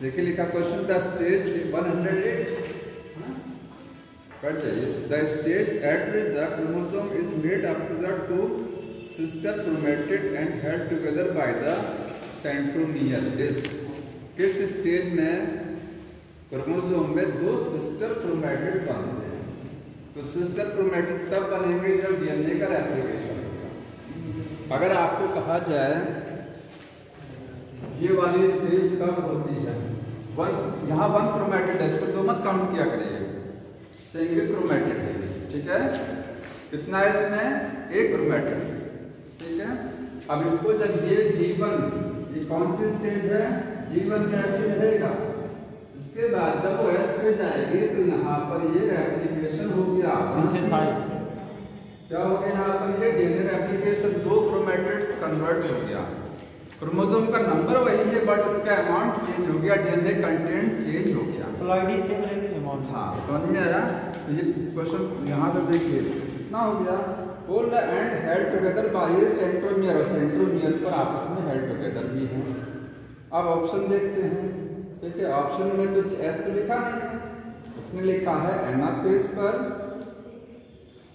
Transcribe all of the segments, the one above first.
देखिए लिखा question the stage 108 cut जाइए। The stage at which the chromosome is made up to the two sister chromatid and held together by the centromere is किस stage में chromosome में दो sister chromatid बनते हैं तो सिस्टर क्रोमेटेड तब बनेंगे जब डीएनए का रेप्लिकेशन होगा। अगर आपको कहा जाए, ये वाली स्टेज कब होती है? वन यहाँ वन क्रोमेटेड है इसको दो मत काउंट किया करिए। सिंगल क्रोमेटेड है ठीक है? कितना है इसमें? एक क्रोमेटेड ठीक है? अब इसको जब ये जीवन ये कौन सी स्टेज है? जीवन कैसे रहेगा इसके बाद जब वो एस पे जाएगी तो यहाँ पर ये रेप्लिकेशन हो गया। क्या हो गया यहाँ पर? ये डीएनए रेप्लिकेशन दो क्रोमेटिड्स कन्वर्ट हो गया। क्रोमोसोम का नंबर वही है बट उसका अमाउंट चेंज हो गया डीएनए कंटेंट चेंज हो गया। प्लॉइडी सेम रहेगी अमाउंट हाँ समझ में आया? तो ये क्वेश्चन यहाँ से देखिए कितना हो गया? Whole the and held together by a centromere और सेंट्रोमियर पर आपस में हेल्ड टुगेदर भी हैं। अब ऑप्शन देखते हैं। ठीक है ऑप्शन में तो एस तो लिखा नहीं। उसने लिखा है एनापेस पर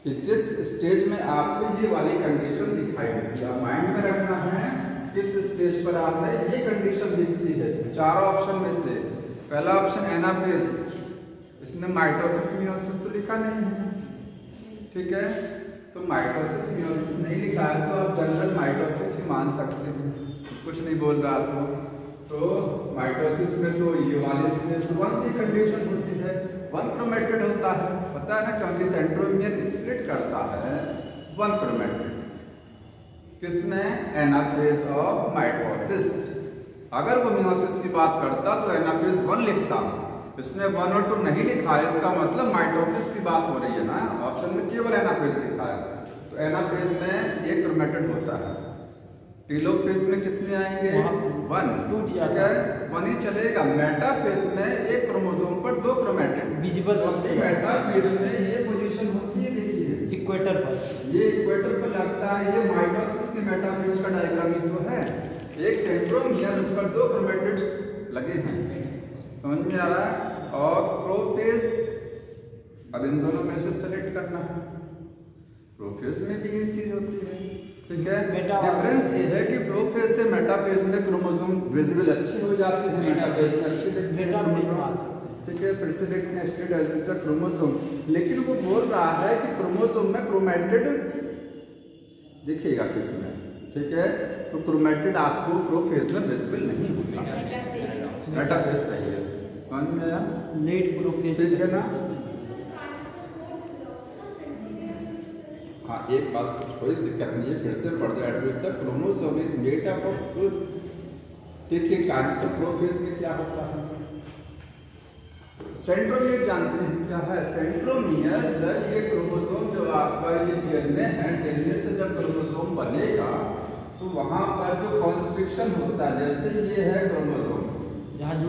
कि किस स्टेज में आपको ये वाली कंडीशन दिखाई देती है। माइंड में रखना है किस स्टेज पर आपने ये कंडीशन दिखती है? चार ऑप्शन में से, पहला ऑप्शन एनापेस इसने माइटोसिस मियोसिस तो लिखा नहीं है। ठीक है? तो माइटोसिस मियोसिस नहीं लिखा है तो आप जनरल माइटोसिस ही मान सकते हैं। कुछ नहीं बोल रहा तो तो माइटोसिस में तो ये वाली स्टेज तो वन सी कंडीशन होती है? वन क्रोमेटेड होता है। पता है ना क्योंकि सेंट्रोमियर स्प्लिट करता है? वन क्रोमेटेड किसमें? एनाफेज ऑफ़ माइटोसिस अगर वो मियोसिस की बात करता तो एनाफेज वन लिखता। इसने वन और टू नहीं लिखा है इसका मतलब माइटोसिस की बात हो रही है ना? ऑप्शन में केवल एनाफेज लिखा है। तो एनाफेज में एक क्रोमेटेड होता है। टीलोफेज में कितने आएँगे? वन टू ठीक है? वन ही चलेगा। मेटाफेज में एक क्रोमोसोम पर दो क्रोमेटेड विजिबल मेटाफेज में ये पोजीशन होती है देखिए इक्वेटर पर। ये इक्वेटर पर लगता है ये माइटोसिस के मेटाफेज का डायग्राम ही तो है। एक सेंट्रोमियर उस पर दो क्रोमेटिड्स लगे हैं। समझ में आ रहा है? और प्रोफेज अब इन दोनों में से सेलेक्ट करना है। प्रोफेज में भी ये चीज़ होती है। ठीक है? डिफरेंस ये है कि प्रोफेज से मेटाफेज में क्रोमोसोम विजिबल अच्छे हो जाते हैं। मेटाफेज अच्छे दिखते हैं। क्रोमोसोम ठीक है फिर से देखते हैं स्टेट एलिमेंट क्रोमोसोम। लेकिन वो बोल रहा है कि क्रोमोसोम में क्रोमेटेड दिखेगा किसमें ठीक है? तो क्रोमेटेड आपको प्रोफेज में विजिबल नहीं होगा मेटाफेज सही है। समझ में आया लेट प्रोफेज ठीक है ना? हाँ एक बात तो थोड़ी दिक्कत नहीं है फिर से पढ़ जाए एडमिट तक क्रोमोसोम इज़ ऑफ़ देखिए कार्य प्रोफेज में क्या होता है? सेंट्रोमियर जानते हैं क्या है? सेंट्रोमियर जब ये क्रोमोसोम जब आपका ये डीएनए है डीएनए से जब क्रोमोसोम बनेगा तो वहाँ पर जो कॉन्स्ट्रिक्शन होता है जैसे ये है क्रोमोसोम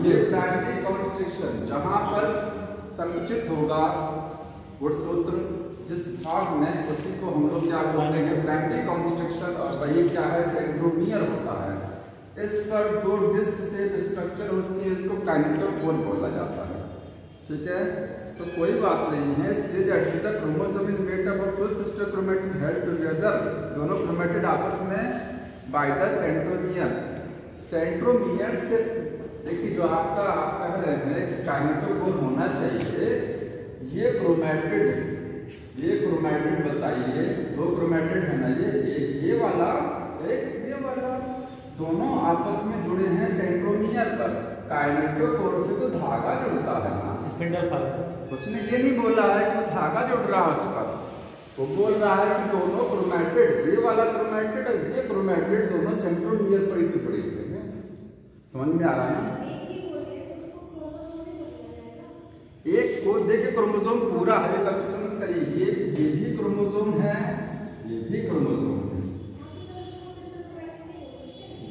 ये कॉन्स्ट्रिक्शन जहाँ पर संकुचित होगा गुणसूत्र जिस भाग में उसी को हम लोग क्या बोलते हैं? प्राइमरी कॉन्स्ट्रिक्शन और वही क्या है? सेंट्रोमियर होता है। इस पर दो डिस्क से स्ट्रक्चर होती है इसको काइनेटोकोर बोला जाता है। ठीक है? तो कोई बात नहीं है stage at the chromosome is made up of two sister chromatid held together दोनों क्रोमेटिड आपस में बाय द सेंट्रोमियर सेंट्रोमियर से देखिए जो आपका, आप कह रहे हैं कि काइनेटोकोर होना चाहिए, ये क्रोमेटिड ये क्रोमेटिड बताइए, दो क्रोमेटिड है ना ये? एक ये वाला, एक ये वाला। दोनों आपस में जुड़े हैं सेंट्रोमियर पर। काइनेटोकोर से तो धागा जुड़ता है ना स्पिंडल फाइबर। उसने ये नहीं बोला है कि धागा जुड़ रहा है उस पर वो बोल रहा है कि दोनों क्रोमेटेड ये वाला क्रोमेटेड और ये क्रोमेटेड दोनों सेंट्रोमियर पर ही तो जुड़े हुए हैं। समझ में आ रहा है एक को देखिए क्रोमोसोम पूरा है कल्पना मत करिए ये ये भी क्रोमोसोम है ये भी क्रोमोसोम है।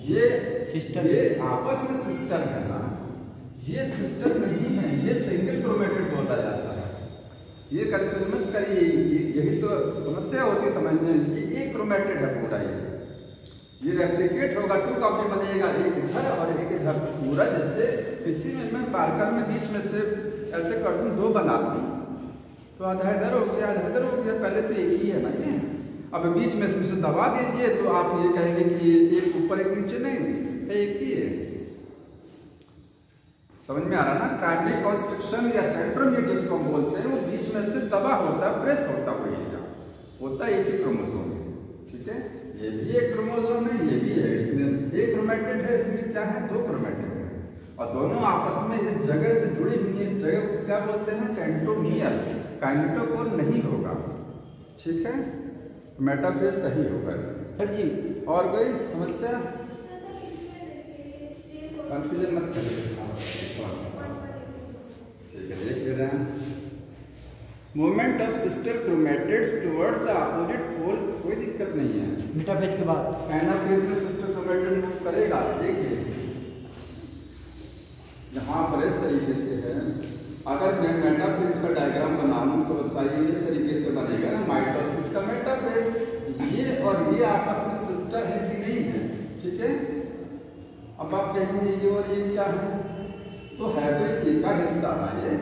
ये Sister. ये आपस में सिस्टम है ना ये सिस्टम नहीं है ये सिंगल क्रोमेटेड बोला जाता है। ये कन्फ्यूज़ मत करिए यही तो समस्या होती है समझने में ये एक क्रोमेटेड है पूरा ये ये रेप्लिकेट होगा टू कॉपी बनेगा एक इधर और एक इधर पूरा जैसे इसी में मैं पार्कर में बीच में से ऐसे कर दूँ दो बना दूँ। तो आधा इधर हो गया आधा इधर हो गया पहले तो एक ही है ना ये। अब बीच में इसमें से दबा दीजिए तो आप ये कहेंगे कि एक ऊपर, एक नीचे नहीं है एक ही है। समझ में आ रहा ना? प्राइमरी कॉन्स्ट्रक्शन या सेंट्रोमियर जिसको हम बोलते हैं, वो बीच में से दबा होता है प्रेस होता हुआ होता है एक ही क्रोमोसोम ठीक है? ये भी एक क्रोमोसोम है, ये भी है। इसमें एक क्रोमेटिड है, इसमें क्या है? दो क्रोमेटिड है। और दोनों आपस में इस जगह से जुड़ी हुई है, इस जगह को क्या बोलते हैं? सेंट्रोमियर काइनेटोकोर नहीं होगा। ठीक है? मेटाफेज सही होगा इसमें। सर जी। और कोई समस्या? कंफ्यूजन मत करिए। ठीक है देख ले रहे हैं। Movement of sister chromatids towards the opposite pole कोई दिक्कत नहीं है। मेटाफेज के बाद। एनाफेज में सिस्टर क्रोमेटिड मूव करेगा देखिए। यहाँ पर इस तरीके से है। अगर मैं मेटाफेज का डायग्राम बना लूँ तो बताइए इस तरीके से बनेगा ना? माइटोसिस का मेटाफेज ये और ये आपस में सिस्टर है कि नहीं है? ठीक है? अब आप कहेंगे ये और ये क्या है? तो है तो इसी का हिस्सा है ये?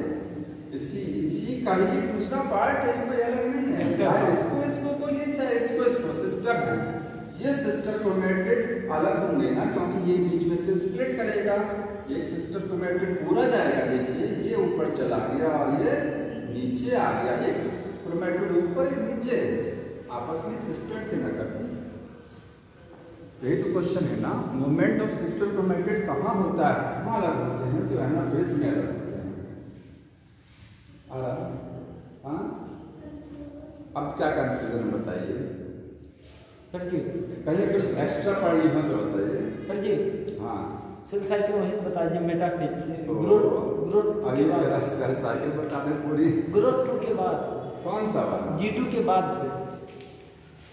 इसी इसी का ही दूसरा पार्ट है कोई अलग नहीं है। चाहे इसको इसको बोलिए चाहे इसको इसको सिस्टर है। ये सिस्टर क्रोमेटिड अलग होंगे ना क्योंकि ये बीच में से स्प्लिट करेगा। एक सिस्टर क्रोमेटिड पूरा जाएगा देखिए। ये ऊपर चला गया और ये नीचे आ गया। एक सिस्टर क्रोमेटिड ऊपर एक नीचे आपस में सिस्टर थे ना कभी यही तो क्वेश्चन है ना। मूवमेंट ऑफ़ सिस्टर क्रोमेटिड कहाँ होता है? कहाँ अलग होते हैं? तो है ना फ़ेज़ में अलग होते हैं। हाँ? अब क्या कंफ्यूजन है बताइए। सर जी कहीं कुछ एक्स्ट्रा पढ़ ली हो तो बताइए। सर जी हाँ। सेल साइकिल वही बता दीजिए मेटाफेज से। तो ग्रोथ ग्रोथ के बाद। सेल साइकिल बता दें पूरी। ग्रोथ टू के बाद। से। कौन सा वाला? जी टू के बाद से।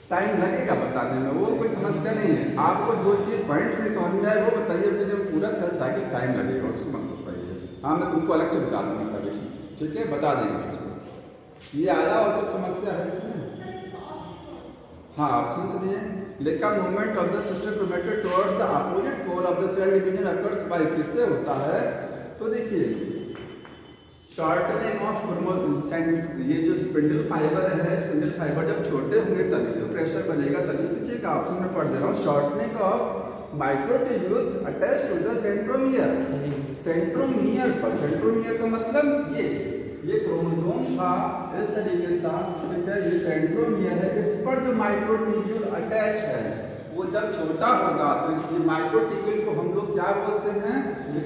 टाइम लगेगा बताने में वो कोई समस्या नहीं है। आपको जो चीज़ पॉइंट की समझ में आए वो बताइए मुझे पूरा सेल साइकिल टाइम लगेगा उसको मत बताइए। हाँ मैं तुमको अलग से बता दूँगा कभी ठीक है? बता देंगे उसको। ये आया और कुछ समस्या है इसमें? हाँ ऑप्शन सुनिए। लेका movement of the system chromatid towards the opposite pole of the cell division occurs by किससे होता है। तो देखिए शॉर्टनिंग ऑफ़ क्रोमोसोम ये जो स्पिंडल फाइबर है स्पिंडल फाइबर जब छोटे होंगे तभी तो प्रेशर बनेगा, तभी पीछे का ऑप्शन में पढ़ दे रहा हूँ। Shortening of microtubules attach to the centromere centromere पर सेंट्रोमियर का मतलब ये ये क्रोमोसोम का इस तरीके से ये सेंट्रोमियर है, इस पर जो माइक्रोट्यूब्यूल अटैच है, वो जब छोटा होगा तो इसलिए माइक्रोट्यूब्यूल को हम लोग क्या बोलते हैं?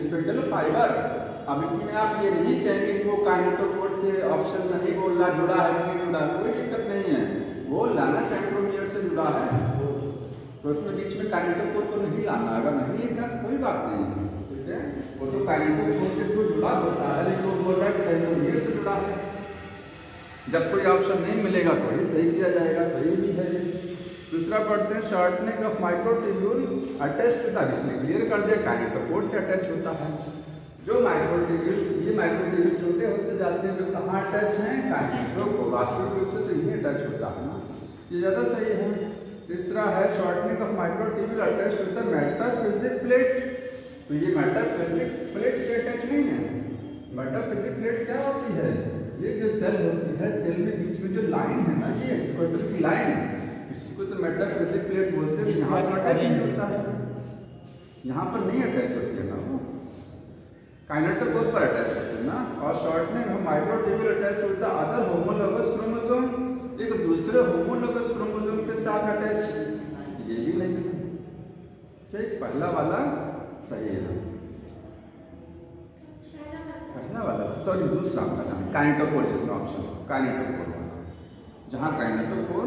स्पिंडल फाइबर अब इसमें आप ये नहीं कहेंगे कि वो काइनेटोकोर से ऑप्शन में नहीं बोल रहा जुड़ा है नहीं जुड़ा है, कोई दिक्कत नहीं है। वो लाना सेंट्रोमियर से जुड़ा है। तो उसमें बीच में काइनेटोकोर को नहीं लाना, अगर नहीं है तो कोई बात नहीं। है ठीक है? वो तो काइनेटोकोर के थ्रू जुड़ा होता है, लेकिन वो बोल रहा है सेंट्रोमियर से जुड़ा है। जब कोई ऑप्शन नहीं मिलेगा तो ही सही किया जाएगा सही भी है। दूसरा पढ़ते हैं shortening of microtubule attach to the इसने क्लियर कर दिया काइनेटोकोर से अटैच होता है। जो माइक्रोट्यूब्यूल ये माइक्रोट्यूब्यूल छोटे होते जाते हैं जो कहाँ अटैच हैं? काइनेटोकोर वास्तविक रूप से तो ये अटैच होता है ना। ये ज़्यादा सही है। तीसरा है shortening of microtubule attach to the metaphysic plate तो ये मेटाफिजिक प्लेट से अटैच नहीं है। मेटाफिजिक प्लेट क्या होती है? ये जो सेल होती है सेल में बीच में जो लाइन है ना ये इक्वेटर की लाइन इसी को तो मेटाफिजिक प्लेट बोलते हैं। यहाँ पर अटैच नहीं होता है। यहाँ पर नहीं अटैच होती है ना वो। काइनेटोकोर पर अटैच होते हैं ना और shortening of microtubule attach to the other homologous chromosome एक दूसरे होमोलोगस क्रोमोसोम के साथ अटैच ये भी नहीं है। ठीक पहला वाला सही है। पहला वाला सॉरी दूसरा वाला काइनेटोकोर इसमें ऑप्शन काइनेटोकोर जहाँ काइनेटोकोर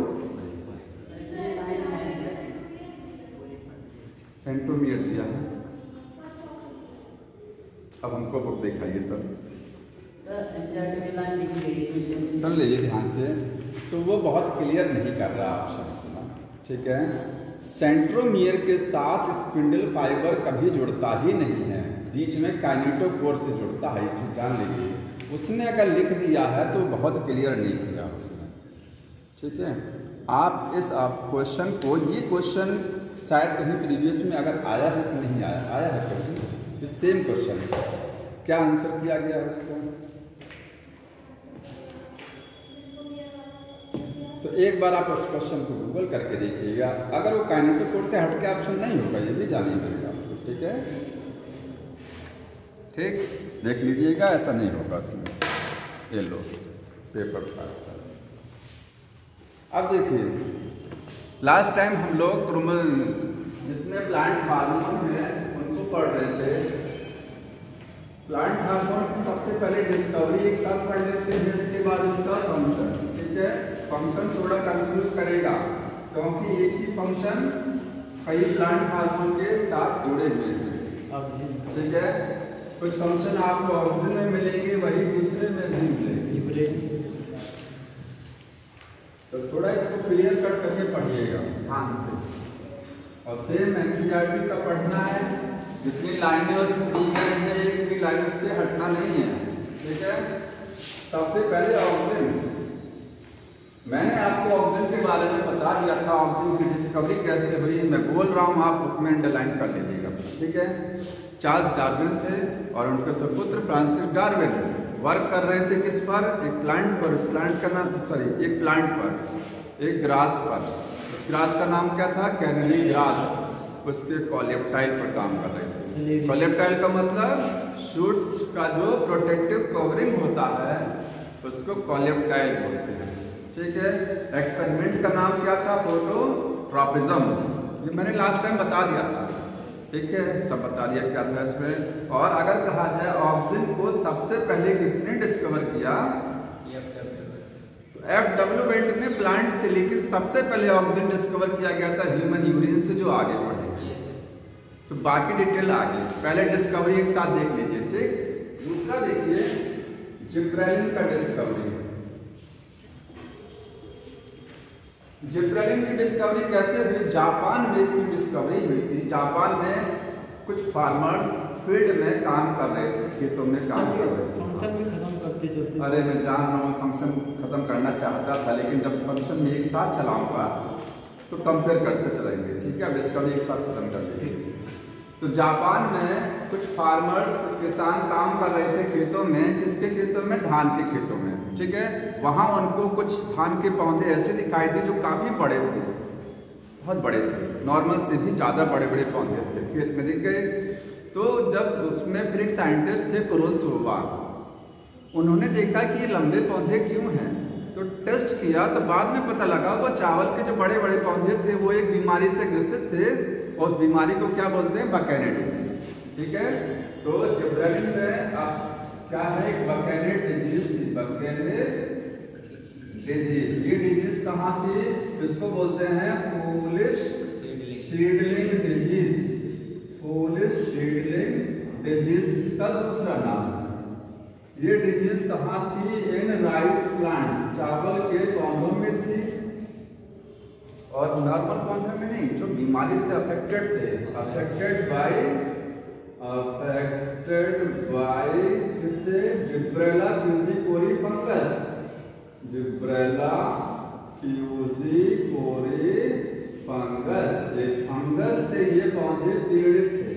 सेंट्रोमियर दिया है। अब हमको बुक दिखाइए तब सर क्वेश्चन सुन लीजिए ध्यान से। तो वो बहुत क्लियर नहीं कर रहा ऑप्शन ठीक है? सेंट्रोमियर के साथ स्पिंडल फाइबर कभी जुड़ता ही नहीं है। बीच में काइनेटोकोर से जुड़ता है ये जान लीजिए। उसने अगर लिख दिया है तो बहुत क्लियर नहीं किया उसने। ठीक है? आप इस आप क्वेश्चन को ये क्वेश्चन शायद कहीं प्रीवियस में अगर आया है कि नहीं आया आया है कभी? ये सेम क्वेश्चन है क्या आंसर किया गया है इसका तो एक बार आप उस क्वेश्चन को गूगल करके देखिएगा। अगर वो काइनेटिक कोड से हट के ऑप्शन नहीं होगा, ये भी जानिए मिलेगा आपको, ठीक है? ठीक? देख लीजिएगा, ऐसा नहीं होगा उसमें। ये लो पेपर पास अब देखिए लास्ट टाइम हम लोग जितने प्लांट हार्मोन हैं पढ़ रहे थे। प्लांट हार्मोन की सबसे पहले डिस्कवरी एक साथ पढ़ लेते हैं, इसके बाद इसका फ़ंक्शन ठीक है? फ़ंक्शन थोड़ा कंफ्यूज करेगा, क्योंकि एक ही फ़ंक्शन कई प्लांट हार्मोन के साथ जुड़े हुए हैं। ठीक है? कुछ फ़ंक्शन आपको ऑक्सीजन में मिलेंगे, वही दूसरे में नहीं मिलेंगे। तो थोड़ा इसको क्लियर कट करके पढ़िएगा। ध्यान से। और सेम एनसीईआरटी का पढ़ना है। जितनी लाइनें उसमें दी गई एक भी लाइन उससे हटना नहीं है। ठीक है? सबसे पहले ऑक्सीजन। मैंने आपको ऑक्सीजन के बारे में बता दिया था, ऑक्सीजन की डिस्कवरी कैसे हुई। मैं बोल रहा हूँ, आप उसमें अंडरलाइन कर लीजिएगा। ठीक है? चार्ल्स डार्विन थे और उनके सुपुत्र फ्रांसिस डार्विन वर्क कर रहे थे किस पर? एक प्लांट पर। उस प्लांट का नाम सॉरी एक प्लांट पर। एक ग्रास पर। उस ग्रास का नाम क्या था? कैनली ग्रास उसके कॉलेप्टाइल पर काम कर रहे थे। कॉलेप्टाइल का मतलब शूट का जो प्रोटेक्टिव कवरिंग होता है, उसको कॉलेप्टाइल बोलते हैं। ठीक है? एक्सपेरिमेंट का नाम क्या था? फोटोट्रॉपिज्म ये मैंने लास्ट टाइम बता दिया था। ठीक है? सब बता दिया क्या था इसमें। और अगर कहा जाए ऑक्सीजन को सबसे पहले किसने डिस्कवर किया? एफ़ डब्ल्यू बेल्ट ने प्लांट से लेकिन सबसे पहले ऑक्सीजन डिस्कवर किया गया था। ह्यूमन यूरिन से जो आगे बढ़े। तो बाकी डिटेल आगे। पहले डिस्कवरी एक साथ देख लीजिए ठीक? दूसरा देखिए जिब्रेलिन का डिस्कवरी जिब्रेलिन की डिस्कवरी कैसे हुई? जापान में इसकी डिस्कवरी हुई थी। जापान में कुछ फार्मर्स फ़ील्ड में काम कर रहे थे खेतों में काम कर रहे थे। फ़ंक्शन भी खत्म करते चलते। अरे मैं जान रहा हूँ फ़ंक्शन खत्म करना चाहता था लेकिन जब फ़ंक्शन में एक साथ चलाऊँगा तो कंपेयर करते चलेंगे ठीक है? अब डिस्कवरी एक साथ खत्म कर देंगे। तो जापान में कुछ फार्मर्स, कुछ किसान काम कर रहे थे खेतों में। किसके खेतों में? धान के खेतों में। ठीक है? वहाँ उनको कुछ धान के पौधे ऐसे दिखाई दिए जो काफ़ी बड़े थे। बहुत बड़े थे। नॉर्मल से भी ज़्यादा बड़े बड़े पौधे थे खेत में दिख गए तो जब उसमें फिर एक साइंटिस्ट थे, क्रोसोवा। उन्होंने देखा कि ये लंबे पौधे क्यों हैं? तो टेस्ट किया तो बाद में पता लगा, वो चावल के जो बड़े बड़े पौधे थे, वो एक बीमारी से ग्रसित थे। उस बीमारी को क्या बोलते हैं? बकैने डिज़ीज़ ठीक है? तो जिब्रेलिन में क्या है? बकैने डिज़ीज़ थी डिज़ीज़ ये डिज़ीज़ कहाँ थी? इसको बोलते हैं? Polish seedling disease polish seedling disease इसका दूसरा नाम. ये डिज़ीज़ कहाँ थी? इन राइस प्लांट चावल के पौधों में थी? और नॉर्मल पौधे में नहीं जो बीमारी से अफेक्टेड थे। अफेक्टेड बाय अफेक्टेड बाय किससे gibberella fujikuroi fungus gibberella fujikuroi fungus एक फंगस से ये पौधे पीड़ित थे।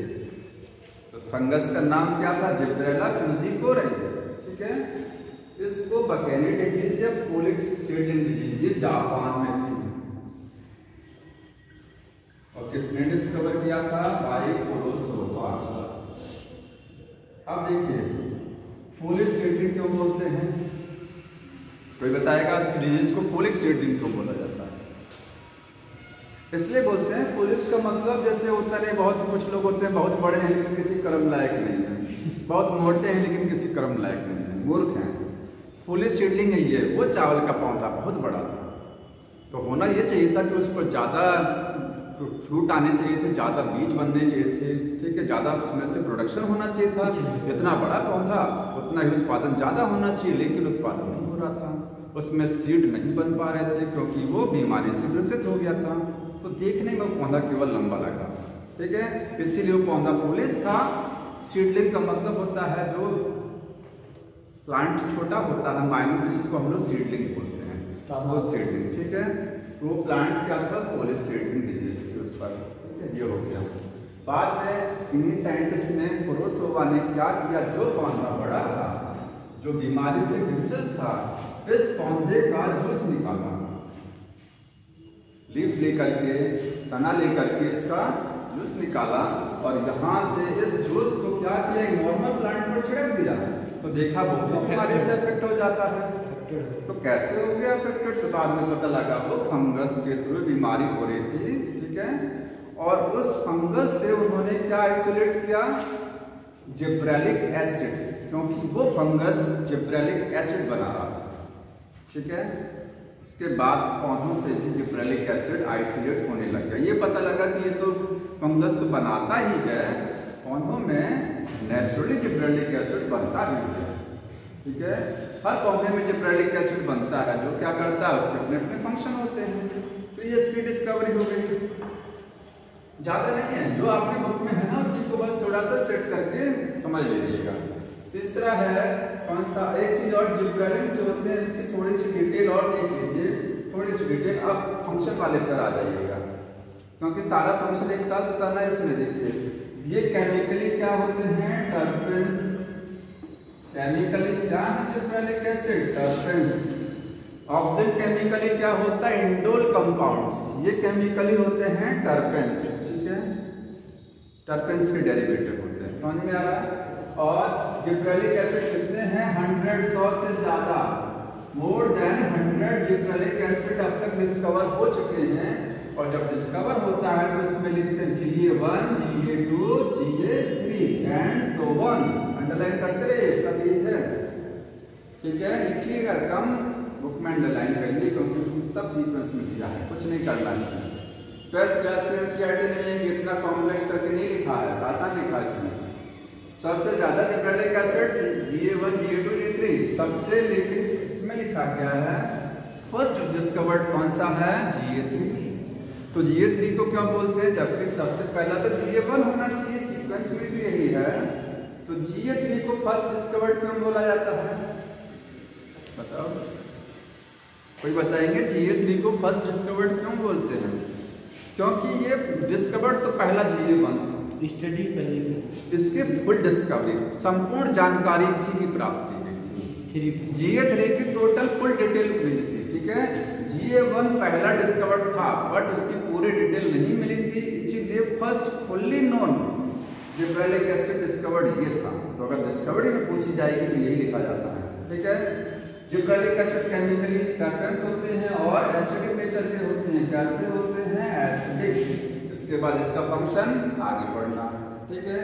उस फंगस का नाम क्या था? जिब्रेला क्यूजिकोरी ठीक है? इसको बकैनी डिज़ीज़ या पोलिक सीडिंग डिज़ीज़ ये जापान में बाई कोरोसोवा अब देखिए पोलिक सीडिंग क्यों बोलते हैं? कोई बताएगा इस डिज़ीज़ को पोलिक सीडिंग क्यों बोला जाता है? इसलिए बोलते हैं पुलिस का मतलब जैसे होता है बहुत कुछ लोग होते हैं, बहुत बड़े हैं, लेकिन किसी कर्म लायक नहीं है। बहुत मोटे हैं, लेकिन किसी कर्म लायक नहीं है, मूर्ख हैं। पुलिस सीडलिंग है ये, वो चावल का पौधा बहुत बड़ा था। तो होना ये चाहिए था कि उस पर ज़्यादा फ्रूट आने चाहिए थे ज़्यादा बीज बनने चाहिए थे ठीक है ज़्यादा उसमें से प्रोडक्शन होना चाहिए था। जितना बड़ा पौधा उतना ही उत्पादन ज़्यादा होना चाहिए लेकिन उत्पादन नहीं हो रहा था। उसमें सीड नहीं बन पा रहे थे क्योंकि वो बीमारी से ग्रसित हो गया था। तो देखने में पौधा केवल लंबा लगा ठीक है? इसीलिए वो पौधा पुलिस था। सीडलिंग का मतलब होता है जो प्लांट छोटा होता है माइनर जिसको हम लोग सीडलिंग बोलते हैं। वो सीडलिंग ठीक है? वो प्लांट क्या था पोलिस सीडलिंग डिज़ीज़ थी उस पर ठीक है ये हो गया। बाद में इन्हीं साइंटिस्ट ने पुरोसोवा ने क्या किया? जो पौधा बड़ा था। जो बीमारी से ग्रसित था इस पौधे का जूस निकाला। लीफ लेकर के तना लेकर के इसका जूस निकाला और यहाँ से इस जूस को क्या किया? एक नॉर्मल प्लांट पर छिड़क दिया। तो देखा वो भी बीमारी से अफेक्ट हो जाता है। तो कैसे हो गया? अफेक्टेड तो बाद में पता लगा वो फंगस के थ्रू बीमारी हो रही थी। ठीक है? और उस फंगस से उन्होंने क्या आइसोलेट किया? जिब्रेलिक एसिड, क्योंकि वो फंगस जिब्रेलिक एसिड बना रहा था। ठीक है? उसके बाद पौधों से भी जिब्रेलिक एसिड आइसोलेट होने लग गया। ये पता लगा कि ये तो फंगस तो बनाता ही है। पौधों में नेचुरली जिब्रेलिक एसिड बनता ही है। ठीक है? हर पौधे में जिब्रेलिक एसिड बनता है, जो क्या करता है? उसके अपने अपने फ़ंक्शन होते हैं। तो ये इसकी डिस्कवरी हो गई। ज़्यादा नहीं है। जो आपके बुक में है ना उसी को बस थोड़ा सा सेट करके समझ लीजिएगा। तीसरा है, कौन सा? एक चीज़ और जिब्रेलिक जो होते हैं, इसकी थोड़ी सी डिटेल और देख लीजिए। थोड़ी सी डिटेल अब फ़ंक्शन वाले पर आ जाइएगा। क्योंकि सारा फ़ंक्शन एक साथ बताना है, इसमें देखिए। ये केमिकली क्या होते हैं? टर्पेंस केमिकली क्या है gibberellic acid terpenes oxygen chemically क्या होता है? इंडोल कंपाउंड्स ये केमिकली होते हैं टर्पेंस ठीक है? टर्पेंस के डेरिवेटिव होते हैं। समझ में आ रहा है? और जिब्रेलिक एसिड कितने हैं? हंड्रेड सौ से ज़्यादा। More than hundred gibberellic acid अब तक डिस्कवर हो चुके हैं। और जब डिस्कवर होता है तो उसमें लिखते हैं G A one G A two G A three and so on underline करते रहिए सब यही है। ठीक है? लिखिएगा, कम। बुक में अंडरलाइन करिए, क्योंकि सब सीक्वेंस में दिया है। कुछ नहीं करना है। ट्वेल्थ क्लास में एनसीईआरटी ने इतना कॉम्प्लेक्स करके नहीं लिखा है, आसान लिखा है इसमें। सबसे ज़्यादा gibberellic acid GA1 GA2 GA3 सबसे इसमें लिखा गया है फ़र्स्ट डिस्कवर्ड कौन सा है? GA3 तो GA3 को क्यों बोलते हैं? जबकि सबसे पहला तो GA1 होना चाहिए सीक्वेंस में भी यही है। तो GA3 को फ़र्स्ट डिस्कवर्ड क्यों बोला जाता है? बताओ। कोई बताएँगे? GA3 को फ़र्स्ट डिस्कवर्ड क्यों बोलते हैं? क्योंकि ये डिस्कवर्ड तो पहला GA1 था स्टडी पहले इसकी फुल डिस्कवरी संपूर्ण जानकारी इसी की प्राप्ति थ्री जीए थ्री की टोटल फुल डिटेल मिली थी ठीक है? जीए वन पहला डिस्कवर्ड था बट उसकी पूरी डिटेल नहीं मिली थी। इसीलिए first fully known gibberellic acid discovered ये था। तो अगर डिस्कवरी में पूछी जाएगी तो यही लिखा जाता है ठीक है? जिब्रेलिक एसिड केमिकली टर्पेंस होते हैं और एसिडिक नेचर के होते हैं कैसे होते हैं एसिडिक इसके बाद इसका फ़ंक्शन आगे बढ़ना, ठीक है?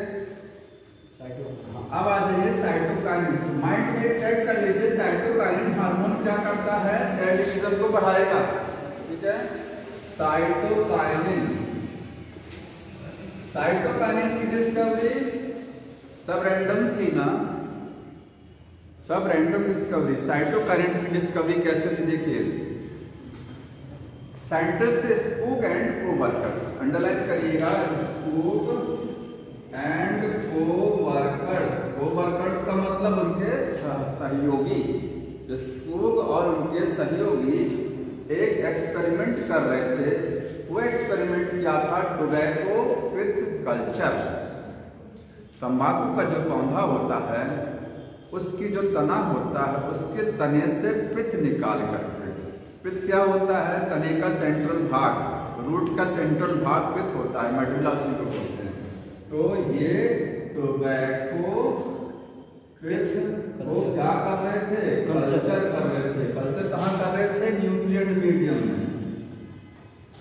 अब आ जाइए साइटोकाइनिन माइंड में सेट कर लीजिए साइटोकाइनिन हार्मोन क्या करता है? सेल डिवीज़न को बढ़ाएगा, ठीक है? साइटोकाइनिन साइटोकाइनिन की डिस्कवरी सब रैंडम थी ना? सब रैंडम डिस्कवरी साइटोकाइनिन की डिस्कवरी कैसे थी? देखिए। साइंटिस्ट स्पूक एंड को वर्कर्स अंडरलाइन करिएगा स्पूक एंड को वर्कर्स को वर्कर्स का मतलब उनके सहयोगी। स्पूक और उनके सहयोगी एक एक्सपेरिमेंट कर रहे थे। वो एक्सपेरिमेंट किया था? टोबैको विथ कल्चर तंबाकू का जो पौधा होता है, उसकी जो तना होता है, उसके तने से पिथ निकाल करके पिथ क्या होता है? तने का सेंट्रल भाग रूट का सेंट्रल भाग पिथ होता है मेडुला उसी को बोलते हैं। तो ये टोबैको पिथ वो क्या कर रहे थे? कल्चर। कर रहे थे। कल्चर कहाँ कर रहे थे? न्यूट्रिएंट मीडियम में।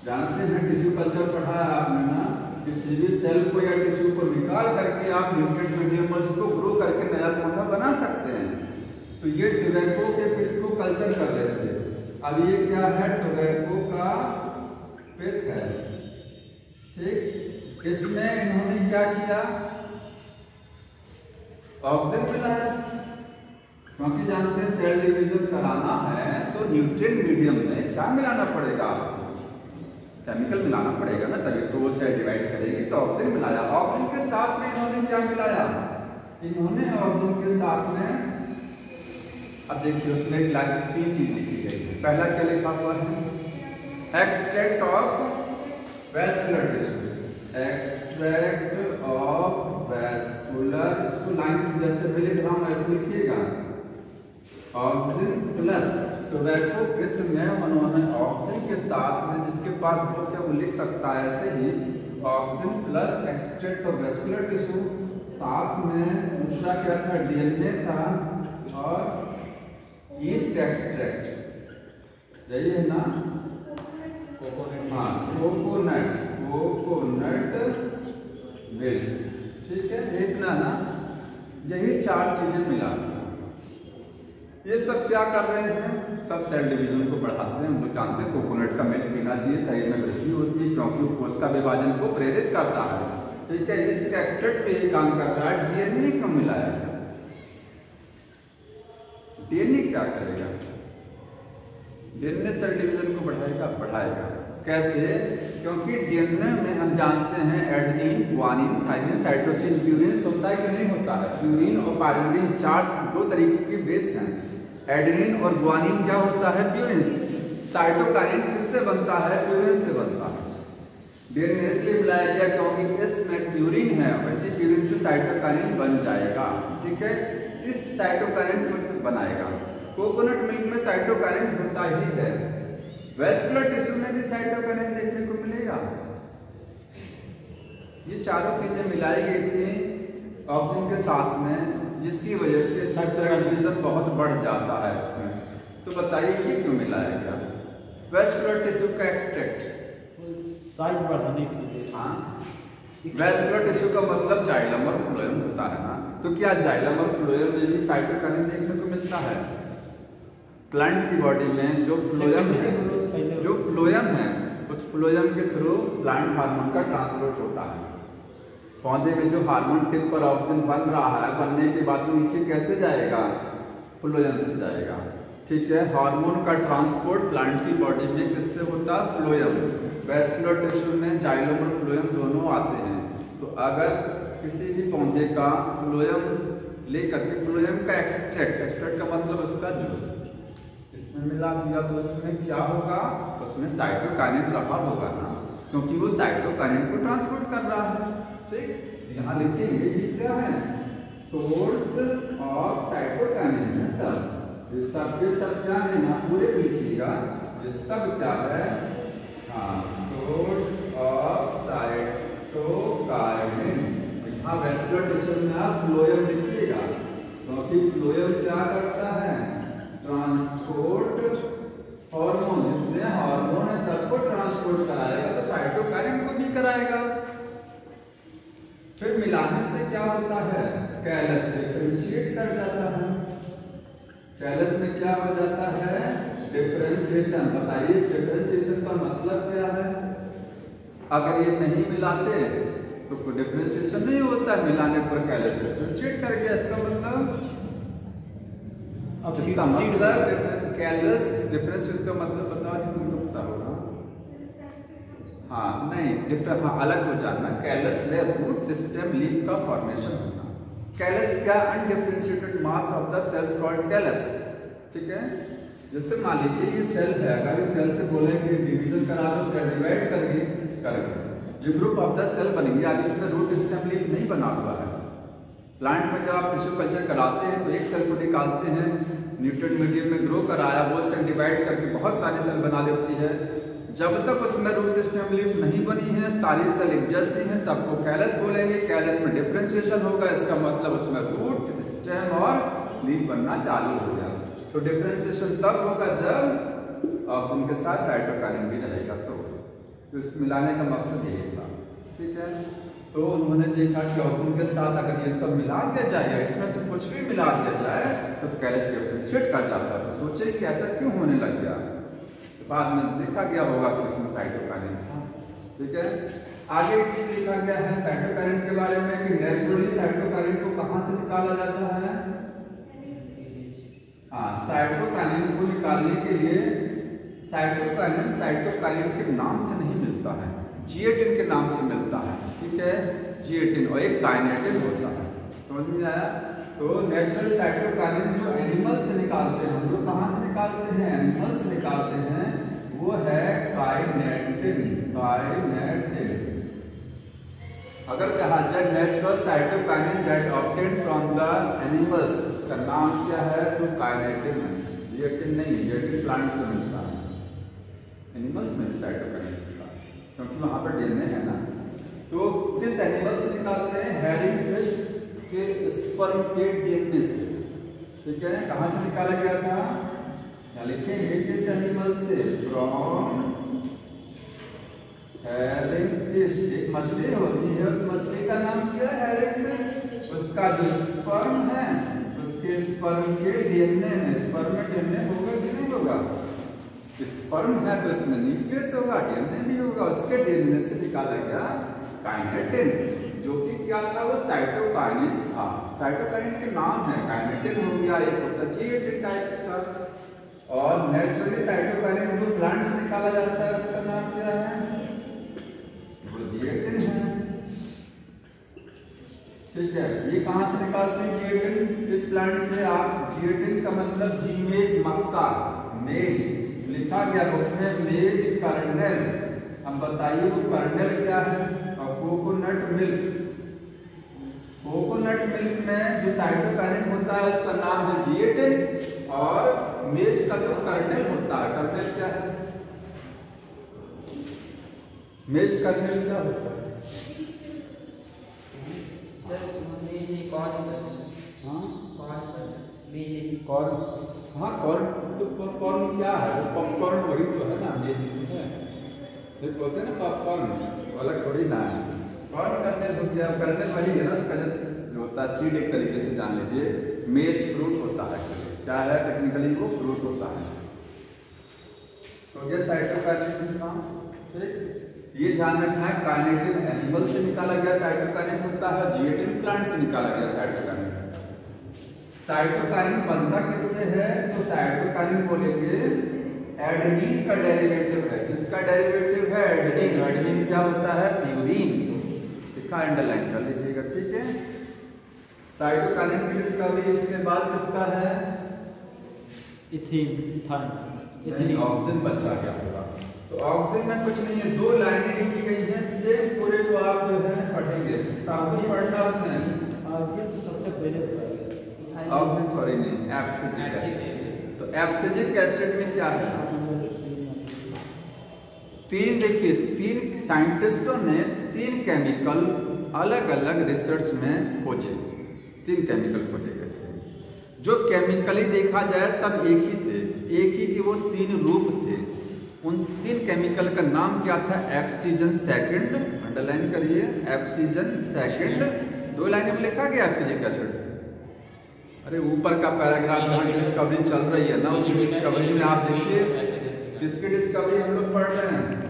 जानते हैं टिश्यू कल्चर पढ़ा है आपने ना? किसी भी सेल को या टिश्यू को निकाल करके आप न्यूट्रिएंट मीडियम में उसको ग्रो करके नया पौधा बना सकते हैं। तो ये टोबैको के पिथ को कल्चर कर रहे थे। अब ये क्या है? टोबैको का पिथ है। ठीक? इसमें इन्होंने क्या किया? ऑक्सीजन मिलाया क्योंकि जानते हैं सेल डिवीज़न कराना है तो न्यूट्रिएंट मीडियम में क्या मिलाना पड़ेगा? केमिकल मिलाना पड़ेगा ना, तभी तो वो सेल डिवाइड करेगी तो ऑक्सीजन मिलाया। ऑक्सीजन के साथ में इन्होंने क्या मिलाया? इन्होंने ऑक्सीजन के साथ में, अब देखिए, उसमें तीन चीज़ पहला क्या लिखा हुआ है? Extract of vascular extract of vascular इसको लाइन से जैसे मैं लिख रहा हूँ ऐसे लिखिएगा। ऑक्सीजन प्लस टोबैको विथ में उन्होंने ऑक्सीजन के साथ में जिसके पास वो क्या वो लिख सकता है ऐसे ही oxygen plus extract of vascular tissue साथ में दूसरा क्या था? डीएनए था। और ईस्ट एक्सट्रैक्ट यही है ना? हाँ कोकोनट कोकोनट मिल्क ठीक है? इतना ना? यही चार चीज़ें मिला ये सब क्या कर रहे हैं? सब सेल डिवीज़न को बढ़ाते हैं। हम लोग जानते हैं कोकोनट का मिल्क पीना चाहिए शरीर में वृद्धि होती है क्योंकि वो कोशिका विभाजन को प्रेरित करता है। ठीक है? इसका एक्सट्रैक्ट पे ये काम कर रहा है। डीएनए क्यों मिलाया? डीएनए क्या करेगा? डीएनए सेल डिवीज़न को बढ़ाएगा बढ़ाएगा। कैसे? क्योंकि डीएनए में हम जानते हैं adenine, guanine, thymine, cytosine purine होता है कि नहीं होता है? प्यूरिन और पायरिन चार, दो तरीके के बेस हैं। एडेनिन और ग्वानिन क्या होता है? प्यूरिन साइटोकाइनिन किससे बनता है? प्यूरिन से बनता है। डीएनए इसलिए मिलाया गया क्योंकि इसमें प्यूरिन है, वैसे प्यूरिन से साइटोकाइनिन बन जाएगा, ठीक है? इस साइटोकाइनिन को बनाएगा। कोकोनट मिल्क में साइटोकाइनिन होता ही है। वेस्कुलर टिश्यू में भी साइटोकाइनिन देखने को मिलेगा। ये चारों चीज़ें मिलाई गई थी ऑक्सीजन के साथ में जिसकी वजह से सर्कुलेशन बहुत बढ़ जाता है उसमें। तो बताइए ये क्यों मिलाया गया? वेस्कुलर टिश्यू का एक्सट्रैक्ट साइज़ बढ़ाने के लिए। हाँ। वेस्कुलर टिश्यू का मतलब जाइलम और फ्लोएम होता है ना। तो क्या जाइलम और फ्लोएम में भी साइटोकाइनिन देखने को मिलता है? प्लांट की बॉडी में जो फ्लोयम है, जो फ्लोयम है, उस फ्लोएम के थ्रू प्लांट हार्मोन का ट्रांसपोर्ट होता है। पौधे में जो हार्मोन टिप पर ऑक्सीजन बन रहा है, बनने के बाद नीचे कैसे जाएगा? फ्लोयम से जाएगा। ठीक है हार्मोन का ट्रांसपोर्ट प्लांट की बॉडी में किससे होता? है फ्लोएम वेस्कुलर टिश्यू में जाइलम और फ्लोएम दोनों आते हैं। तो अगर किसी भी पौधे का फ्लोयम लेकर के फ्लोएम का एक्सट्रैक्ट एक्सट्रैक्ट का मतलब उसका जूस इसमें मिला दिया तो उसमें क्या होगा? उसमें साइटोकाइनिन रहा होगा ना, क्योंकि वो साइटोकाइनिन को ट्रांसपोर्ट कर रहा है। ठीक? यहाँ लिखेंगे ये क्या है? सोर्स ऑफ़ साइटोकाइनिन है सब ये सब के सब क्या है? ना पूरे लिखिएगा। ये सब क्या है? हाँ सोर्स ऑफ़ साइटोकाइनिन यहाँ वेस्कुलर टिश्यू में आप फ्लोएम लिखिएगा, क्योंकि फ्लोएम क्या करता है? ट्रांसपोर्ट हार्मोन जितने हार्मोन है, सबको ट्रांसपोर्ट कराएगा तो साइटोकाइनिन को भी कराएगा। फिर मिलाने से क्या होता है? कैलस डिफरेंशिएट कर जाता है। कैलस में क्या हो जाता है? डिफरेंशिएशन बताइए, इस डिफरेंशिएशन का मतलब क्या है? अगर ये नहीं मिलाते तो कोई डिफरेंशिएशन नहीं होता मिलाने पर कैलस डिफरेंशिएट कर गया इसका मतलब अब इसका सीड मतलब डिफरेंस कैलस डिफरेंस का मतलब बताओ नहीं तुमको पता होगा। हाँ नहीं डिफरेंस हाँ अलग हो जाना। कैलस में रूट स्टेम लीफ का फॉर्मेशन होना कैलस क्या? Undifferentiated mass of the cells called callus ठीक है? जैसे मान लीजिए ये सेल है अगर इस सेल से बोलेंगे डिवीज़न करा दो सेल डिवाइड करेंगे करेंगे। ये ग्रुप ऑफ़ द सेल बनेंगे। आगे इसमें रूट स्टेम लीफ नहीं बना हुआ है। प्लांट में जब आप टिश्यू कल्चर कराते हैं तो एक सेल को निकालते हैं न्यूट्रन मीडियम में ग्रो कराया, वो सेल डिवाइड करके बहुत सारी सेल बना देती है। जब तक उसमें रूट स्टेम लीफ नहीं बनी है, सारी सेल एक जैसी हैं, सबको कैलस बोलेंगे कैलस में डिफ्रेंशिएशन होगा, इसका मतलब उसमें रूट स्टेम और लीफ बनना चालू हो गया। तो डिफरेंशिएशन तब होगा जब ऑक्सीजन के साथ साइटोकाइनिन भी रहेगा तो तो मिलाने का मकसद यही था। ठीक है? तो उन्होंने देखा कि ऑक्सीजन के साथ अगर ये सब मिला दिया जाए, या इसमें से कुछ भी मिला दिया जाए तो कैलस डिफरेंशिएट कर जाता है। तो सोचे कि ऐसा क्यों होने लग गया? तो बाद में देखा गया होगा कि उसमें साइटोकाइनिन था। ठीक है? आगे एक चीज़ देखा गया है साइटोकाइनिन के बारे में कि नेचुरली साइटोकाइनिन को कहाँ से निकाला जाता है? हाँ साइटोकाइनिन को निकालने के लिए साइटोकाइनिन साइटोकाइनिन के नाम से नहीं मिलता है। जिएटिन के नाम से मिलता है, ठीक है? जिएटिन, और एक काइनेटिन होता है। समझ में आया? तो नेचुरल साइटोकाइनिन जो एनिमल से निकालते हैं, हम लोग कहाँ से निकालते हैं? एनिमल से निकालते हैं, वो है काइनेटिन काइनेटिन। अगर कहा जाए natural cytokinin that obtain from the animals उसका नाम क्या है? तो काइनेटिन है। जिएटिन नहीं जिएटिन प्लांट से मिलता है। एनिमल्स में भी साइटोकाइनिन क्योंकि वहाँ पर डीएनए है ना। तो किस एनिमल से निकालते हैं? हैरिंग फ़िश के स्पर्म के डीएनए से। ठीक है? कहाँ से निकाला गया था? यहाँ लिखेंगे किस एनिमल से? फ्रॉम हैरिंग एक मछली होती है, उस मछली का नाम क्या है? हैरिंग उसका जो स्पर्म है, उसके स्पर्म के डीएनए में स्पर्म में डीएनए होगा कि नहीं होगा? स्पर्म है तो इसमें न्यूक्लियस होगा डीएनए भी होगा, उसके डीएनए से निकाला गया काइनेटिन। जो कि क्या था वो साइटोकाइनिन था। साइटोकाइनिन के नाम है, काइनेटिन हो गया, एक होता है टाइप्स का और नेचुरली साइटोकाइनिन जो प्लांट से निकाला जाता है, उसका नाम क्या है? वो जिएटिन है। ठीक है, ये कहाँ से निकालते हैं जिएटिन इस प्लांट से आप जिएटिन का मतलब जीमेज मक्का, मेज। लिखा गया बुक में मेज कर्नेल हम बताइए वो कर्नेल क्या है? और कोकोनट मिल्क। कोकोनट मिल्क में जो साइटोकाइनिन होता है उसका नाम है जिएटिन और मेज का जो कर्नेल होता है कर्नेल क्या है? मेज कर्नेल क्या होता है? सर हमने ये कॉल कर हाँ? कॉल कर बीज कॉर्न? हाँ तो पॉपकॉर्न क्या है? पॉपकॉर्न वही तो है ना मेज जो है। फिर बोलते हैं ना पॉपकॉर्न अलग थोड़ी ना है। कर्नेल हो ना जो होता है सीड एक तरीके से जान लीजिए मेज फ्रूट होता है। क्या है? टेक्निकली वो फ्रूट होता है। तो ये काम ये ध्यान रखना है एनिमल से निकाला गया होता है प्लांट से निकाला गया बनता किससे है? साइटोकाइनिन बोलेंगे एडेनिन का डेरिवेटिव है। किसका डेरिवेटिव है एडेनिन एडेनिन क्या होता है? प्यूरिन लिखा अंडरलाइन कर लीजिएगा ठीक है? साइटोकाइनिन की डिस्कवरी इसके बाद किसका है? इथेन इथाइन यानी इथिलीन ऑक्सीजन बचा गया होगा। तो ऑक्सीजन में कुछ नहीं है दो लाइनें लिखी गई हैं सेम पूरे को आप जो है पढ़ेंगे। सब कुछ पढ़ना ऑक्सीजन तो सबसे पहले ऑक्सीजन सॉरी नहीं एब्सिजिक एब्सिजिक एसिड में क्या है? तीन देखिए, तीन साइंटिस्टों ने तीन केमिकल अलग अलग रिसर्च में खोजे। तीन केमिकल खोजे गए थे। जो केमिकली देखा जाए, सब एक ही थे। एक ही के वो तीन रूप थे। उन तीन केमिकल का नाम क्या था? एप्सीजन सेकंड अंडरलाइन करिए। एप्सीजन सेकंड दो लाइन में लिखा गया एप्सीजिक एसिड अरे ऊपर का पैराग्राफ जहाँ डिस्कवरी चल रही है ना उस डिस्कवरी में आप देखिए किसकी डिस्कवरी हम लोग पढ़ रहे हैं।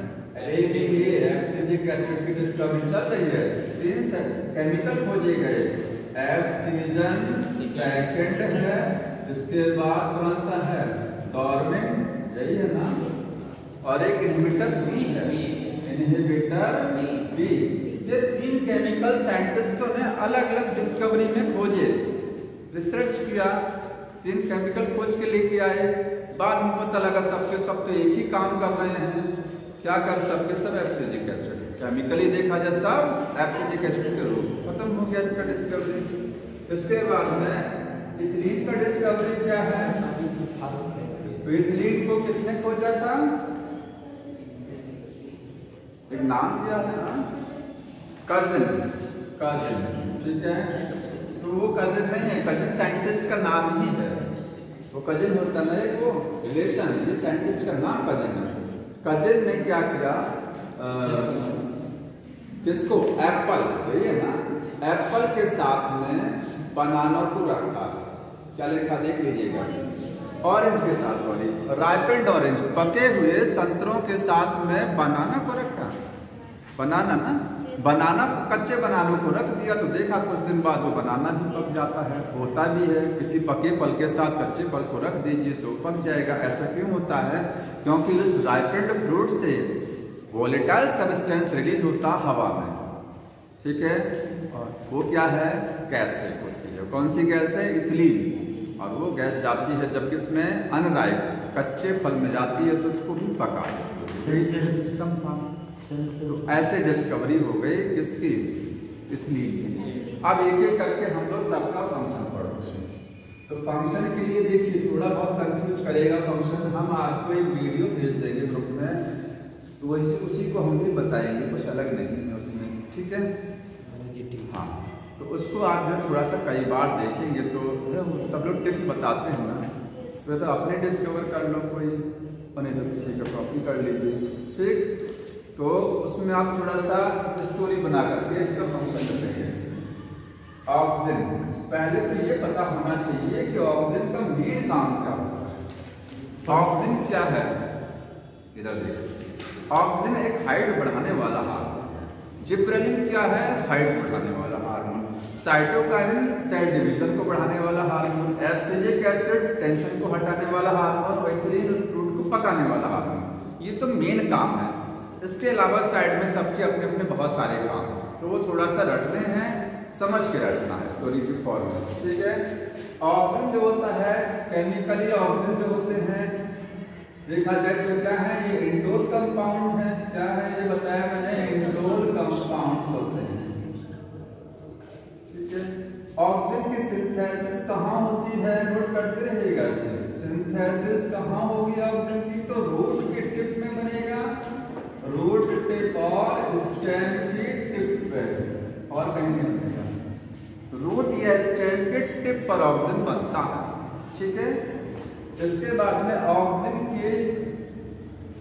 की डिस्कवरी चल रही है। तीन केमिकल खोजे गए। एप्सिजन सेकंड है इसके बाद कौन सा है? डॉर्मिन यही है ना? और एक इनहिबिटर बी है। इनहिबिटर बी ये तीन केमिकल साइंटिस्टों ने अलग अलग डिस्कवरी में खोजे। रिसर्च किया तीन केमिकल खोज के लेके आए, बाद में पता लगा सबके सब तो एक ही काम कर रहे हैं। क्या कर सबके सब एप्सिजिक एसिड केमिकली देखा जाए सब एप्सिजिक एसिड के रूप। खत्म हो गया इसका डिस्कवरी इसके बाद में इथिलीन का डिस्कवरी क्या है? तो इथिलीन को किसने खोजा था? एक नाम दिया ना? कजिन कजिन ठीक है? तो वो कजिन नहीं है कजिन साइंटिस्ट का नाम ही है। वो कजिन होता एक वो रिलेशन ये साइंटिस्ट का नाम कजिन है। कजिन ने क्या किया? किसको? एप्पल है ना? एप्पल के साथ में बनाना को रखा। क्या लिखा? देख लीजिएगा। ऑरेंज के साथ सॉरी राइपेंड ऑरेंज पके हुए संतरों के साथ में बनाना को रखा। बनाना ना? बनाना, कच्चे बनानों को रख दिया तो देखा कुछ दिन बाद वो बनाना भी पक जाता है। होता भी है, किसी पके फल के साथ कच्चे फल को रख दीजिए तो पक जाएगा। ऐसा क्यों होता है? क्योंकि उस राइपेंड फ्रूट से वोलेटाइल सब्सटेंस रिलीज़ होता हवा में। ठीक है? और वो क्या है? गैस होती है। कौन सी गैस है? इथिलीन। और वो गैस जाती है जब किसमें? अनराइप कच्चे फल में जाती है तो उसको भी पका सही से सिस्टम था तो ऐसे डिस्कवरी हो गई किसकी? लिए अब एक एक करके हम लोग सबका फ़ंक्शन पढ़ोगे तो फ़ंक्शन के लिए देखिए थोड़ा बहुत कंफ्यूज करेगा फ़ंक्शन हम आपको एक वीडियो भेज देंगे ग्रुप में। तो वैसे उसी को हम भी बताएँगे कुछ अलग नहीं है उसमें ठीक है? हाँ तो उसको आप जो थोड़ा सा कई बार देखेंगे तो सब लोग टिप्स बताते हैं ना। तो, तो अपने डिस्कवर कर लो कोई नहीं तो किसी का कॉपी कर लीजिए ठीक? तो उसमें आप थोड़ा सा स्टोरी बना करके इसका फ़ंक्शन करेंगे ऑक्सीजन पहले तो ये पता होना चाहिए कि ऑक्सीजन का मेन काम क्या होता है। ऑक्सीजन क्या है? इधर देखिए ऑक्सीजन एक हाइट बढ़ाने वाला हार्मोन जिब्रेलिन क्या है? हाइट बढ़ाने वाला हार्मोन। साइटोकाइनिन सेल डिवीज़न को बढ़ाने वाला हार्मोन। एब्सिलिक एसिड टेंशन को हटाने वाला हार्मोन। इथिलीन रूट को पकाने वाला हार्मोन। ये तो मेन काम है। इसके अलावा साइड में सबके अपने अपने बहुत सारे काम तो वो थोड़ा सा रटने हैं, समझ के रटना है स्टोरी की फॉर्म में ठीक है? ऑक्सीजन जो होता है केमिकली ऑक्सीजन जो होते हैं, देखा जाए तो क्या है? ये इंडोर कंपाउंड है। क्या है? ये बताया मैंने इंडोर कंपाउंड होते हैं। ठीक है? ऑक्सीजन की सिंथेसिस कहाँ होती है? नोट करते रहिएगा सिंथेसिस कहाँ होगी ऑक्सीजन की? तो रूट के टिप में बनेगा। रूट टिप और स्टेम की टिप पे। और कहीं नहीं बनेगा रूट या स्टेम के टिप पर ऑक्सीजन बनता है। ठीक है? इसके बाद में ऑक्सीजन के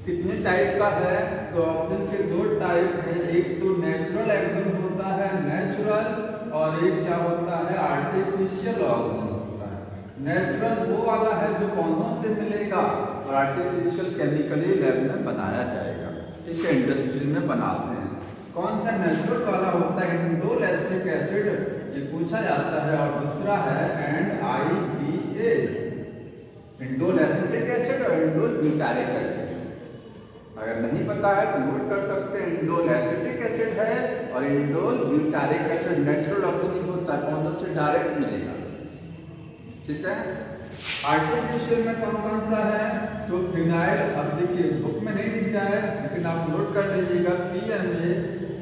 कितने टाइप का है? तो ऑक्सीजन के दो टाइप है। एक तो नेचुरल ऑक्सीजन होता है नेचुरल और एक क्या होता है? आर्टिफिशियल ऑक्सीजन होता है। नेचुरल वो वाला है जो पौधों से मिलेगा? और आर्टिफिशियल केमिकली लैब में बनाया जाएगा। ठीक है इंडस्ट्री में बनाते हैं। कौन सा नेचुरल वाला होता है? इंडोल एस्टिक एसिड ये पूछा जाता है। और दूसरा है and I B A indole acetic acid और इंडोल ब्यूटारिक एसिड अगर नहीं पता है तो नोट कर सकते हैं। इंडोल एसिटिक एसिड है और indole butyric acid natural oxygen होता है। पौधों से डायरेक्ट मिलेगा? ठीक है? आर्टिफिशियल में कौन कौन सा है? तो फिनाइल अब देखिए, बुक में नहीं दिखता है, लेकिन आप नोट कर लीजिएगा P M A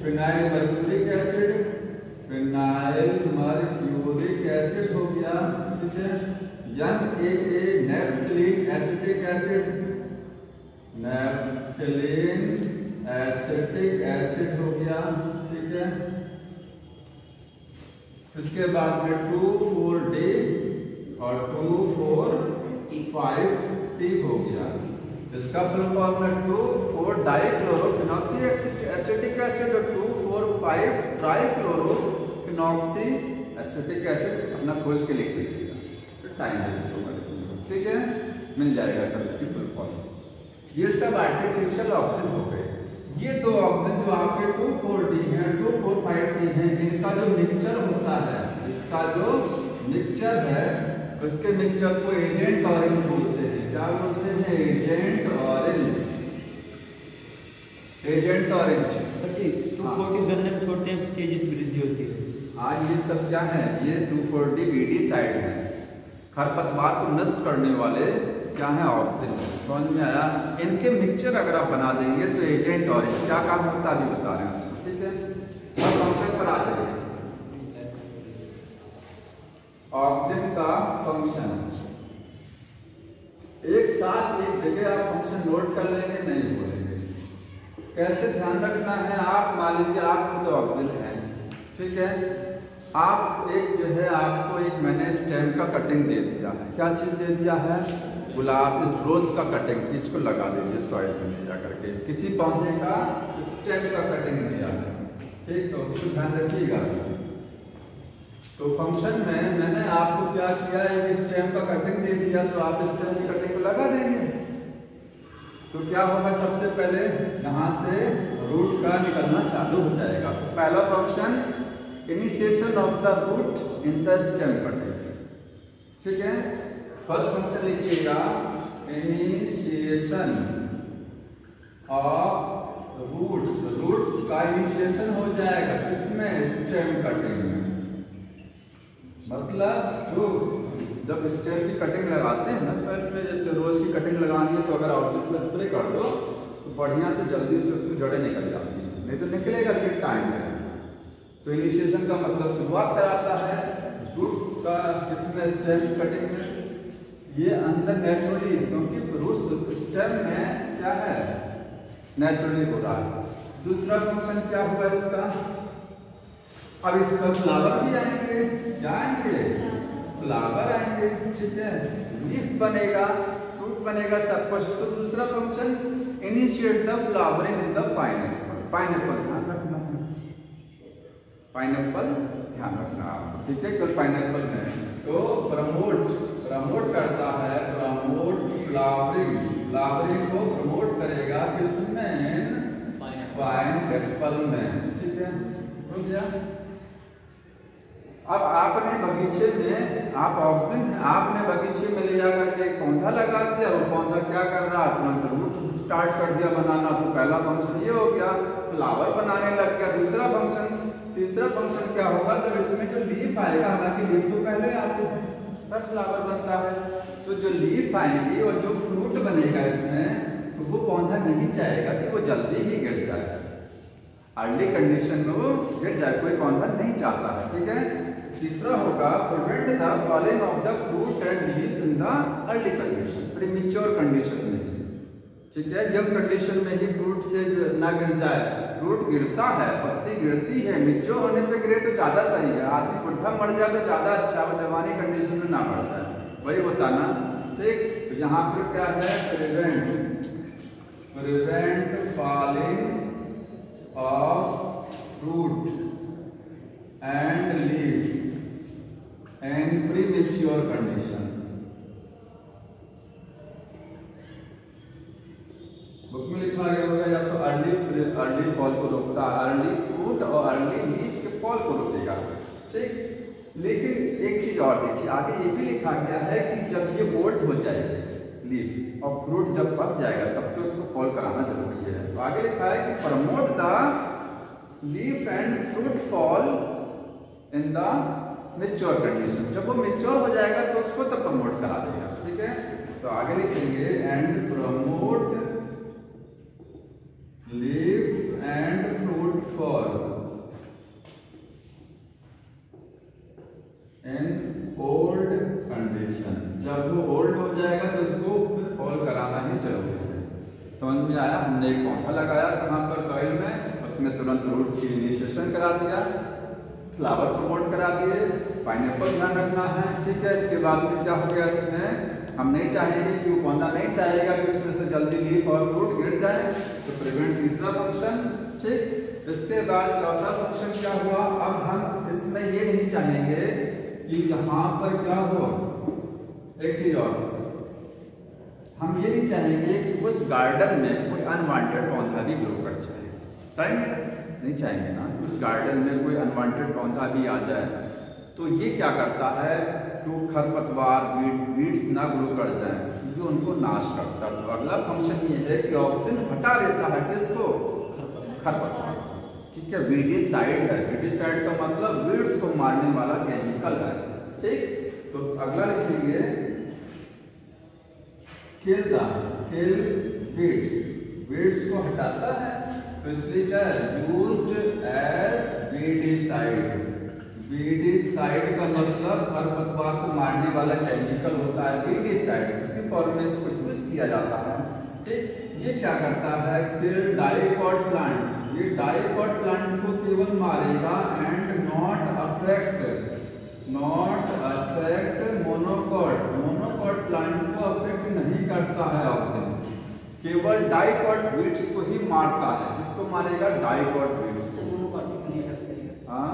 phenyl mercuric acid phenyl mercuric acid हो गया ठीक है A A naphthalene acetic acid naphthalene acetic acid हो गया, ठीक है? इसके बाद में टू फोर डी और टू फोर फाइव टी हो गया। इसका फॉर्म है two four dichlorophenoxy acetic acid, two four five trichlorophenoxy acetic acid अपना खोज के लिख लीजिएगा तो टाइम वेस्ट होगा ठीक है? मिल जाएगा सर इसकी फुल फॉर्म ये सब आर्टिफिशियल ऑक्सीजन हो गए। ये दो ऑक्सीजन जो आपके टू फोर डी है, टू फोर फाइव डी है, इनका जो मिक्सचर होता है, इसका जो मिक्सचर है, उसके मिक्सचर को एजेंट ऑरेंज बोलते हैं। क्या बोलते हैं agent orange agent orange two forty गन्ने में हैं तेज़ी से वृद्धि होती है। आज ये सब क्या है? ये टू फोर्टी बीडी साइड है। खरपतवार को नष्ट करने वाले क्या है? ऑक्सीजन समझ में आया? इनके मिक्सचर अगर आप बना देंगे तो एजेंट ऑरेंज क्या काम होता है? अभी बता रहे हैं ठीक है? अब फ़ंक्शन पर आ जाइए। ऑक्सीजन का फ़ंक्शन एक साथ एक जगह आप फ़ंक्शन नोट कर लेंगे, नहीं बोलेंगे। कैसे ध्यान रखना है आप? मान लीजिए आप खुद ऑक्सीजन है। ठीक है? आप एक जो है, आपको एक मैंने स्टेम का कटिंग दे दिया है। क्या चीज़ दे दिया है? गुलाब रोज का कटिंग, इसको लगा दीजिए सॉइल में ले जा करके किसी पौधे का स्टेम का कटिंग दिया है। ठीक तो उसको ध्यान रखिएगा। तो फ़ंक्शन में मैंने आपको क्या किया? एक स्टेम का कटिंग दे दिया तो आप स्टेम की कटिंग लगा देंगे। तो क्या होगा सबसे पहले? यहाँ से रूट का निकलना चालू हो जाएगा। तो पहला function initiation of the root in the stem cutting ठीक है? फ़र्स्ट फ़ंक्शन लिखिएगा इनिशिएशन ऑफ़ रूट्स रूट्स का इनिशिएशन हो जाएगा। इसमें स्टेम कटिंग मतलब जो जब स्टेम की कटिंग लगाते हैं ना सर में जैसे रोज की कटिंग लगानी है तो अगर ऑब्जेक्ट को स्प्रे कर दो तो बढ़िया से जल्दी से उसमें जड़ें निकल जाती हैं। नहीं तो निकलेगा लेकिन टाइम लगेगा तो इनिशिएशन का मतलब शुरुआत कराता है, रूट का किसमें स्टेम कटिंग में। ये अंदर नेचुरली क्योंकि रूट स्टेम में क्या है? नेचुरली हो रहा है। दूसरा फ़ंक्शन क्या हुआ इसका? अब इसका फ्लावर भी आएँगे आएँगे फ्लावर आएँगे ठीक है। लीफ बनेगा फ्रूट बनेगा सब कुछ। तो दूसरा function initiate the flowering in the pineapple pineapple ध्यान रखना। है पाइनएप्पल ध्यान रखना। ठीक है कल पाइनएप्पल में। तो प्रमोट प्रमोट करता है प्रमोट फ्लावरिंग फ्लावरिंग को प्रमोट करेगा किसमें? पाइनएप्पल में। ठीक है हो गया। अब आपने बगीचे में, आप ऑप्शन आपने बगीचे में ले जाकर के एक पौधा लगा दिया और पौधा क्या कर रहा? है तुरंत रूट स्टार्ट कर दिया बनाना। तो पहला फ़ंक्शन ये हो गया फ्लावर बनाने लग गया। दूसरा फ़ंक्शन तीसरा फ़ंक्शन क्या होगा? जब इसमें जो लीफ आएगा, हालाँकि लीफ तो पहले आते हैं, तब फ्लावर बनता है। तो जो लीफ आएँगी और जो फ्रूट बनेगा इसमें तो वो पौधा नहीं चाहेगा कि वो जल्दी ही गिर जाए। अर्ली कंडीशन में वो गिर जाए, कोई पौधा नहीं चाहता है, ठीक है? तीसरा होगा prevent the falling of the fruit and leaf in the early condition premature condition में। ठीक है, यंग कंडीशन में ही फ्रूट से ना गिर जाए फ्रूट गिरता है, पत्ती गिरती है मिच्योर होने पे गिरे तो ज़्यादा सही है। आदमी बुढ़ा मर जाए तो ज़्यादा अच्छा हो जवानी कंडीशन में ना मर जाए। वही बताना। ठीक तो यहाँ पर क्या है? Prevent prevent falling of fruit and leaves and premature condition book में लिखा गया होगा या तो अर्ली अर्ली फॉल को रोकता अर्ली फ्रूट और अर्ली लीफ के फॉल को रोकेगा। ठीक? लेकिन एक चीज़ और देखिए, आगे ये भी लिखा गया है कि जब ये ओल्ड हो जाएगी लीफ और फ्रूट जब पक जाएगा, तब तो उसको फॉल कराना ज़रूरी है। तो आगे लिखा है कि promote the leaf and fruit fall in the mature condition जब वो मेच्योर हो जाएगा तो उसको तब प्रमोट करा देगा, ठीक है? तो आगे लिखेंगे and promote leave and fruit fall in old condition जब वो ओल्ड हो जाएगा तो उसको फॉल कराना ही ज़रूरी है। समझ में आया? हमने एक पौधा लगाया, कहाँ पर? सॉइल में, उसमें तुरंत रूट की इनिशिएशन करा दिया। फ्लावर प्रमोट करा दिए पाइनएप्पल ध्यान रखना है। ठीक है, इसके बाद फिर क्या हो गया इसमें? हम नहीं चाहेंगे कि वो पौधा नहीं चाहेगा कि उसमें से जल्दी लीफ और फ्रूट गिर जाए तो प्रिवेंट तीसरा फ़ंक्शन ठीक, इसके बाद चौथा फ़ंक्शन क्या हुआ? अब हम इसमें ये नहीं चाहेंगे कि यहाँ पर क्या हो। एक चीज़ और। हम ये नहीं चाहेंगे कि उस गार्डन में कोई अनवांटेड पौधा भी ग्रो कर जाए। चाहेंगे नहीं चाहेंगे ना। उस गार्डन में कोई अनवांटेड पौधा भी आ जाए तो ये क्या करता है जो खरपतवार बीड्स ना ग्रो कर जाए जो उनको नाश करता है। तो अगला फ़ंक्शन ये है कि ऑक्सीजन हटा देता है किसको? खरपतवार। ठीक है वीडिसाइड है। वीडिसाइड का मतलब बीड्स को मारने वाला केमिकल है। ठीक? तो अगला लिखेंगे kill the kill weeds weeds को हटाता है। है? यूज्ड एज वीडिसाइड वीडिसाइड का मतलब खरपतवार को मारने वाला केमिकल होता है वीडिसाइड इसके फॉर्म में इसको यूज़ किया जाता है। ठीक? ये क्या करता है? किल डाइकॉट प्लांट ये डाइकॉट प्लांट को केवल मारेगा and not affect not affect monocot monocot plant को अफेक्ट नहीं करता है ऑक्सीजन केवल डाइकॉट बीट्स को ही मारता है। किसको मारेगा? डाइकॉट हाँ?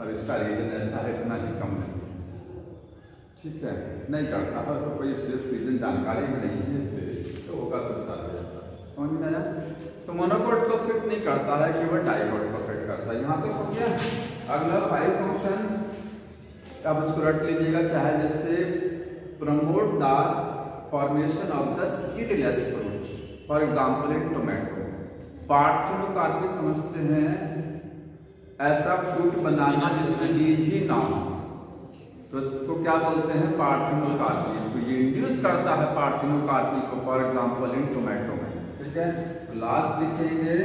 और इसका रीजन ऐसा है इतना ही कम है। ठीक है नहीं करता। है उसको कोई विशेष रीजन जानकारी में नहीं है इसलिए तो होगा तो बता दिया समझ में आया? तो मोनोकोट को फिट नहीं करता है केवल डाइकोट को फिट करता है। यहाँ तक हो गया। अगला फाइव फ़ंक्शन अब इसको रट लीजिएगा चाहे जैसे promote the formation of the seedless fruit for example in tomato parthenocarpy समझते हैं। ऐसा फ्रूट बनाना जिसमें बीज ही ना हो। तो इसको क्या बोलते हैं? पार्थिनोकार्पी तो ये इंड्यूस करता है पार्थिनो कार्पी को फॉर एग्जांपल इन टोमेटो में ठीक है? तो लास्ट लिखेंगे।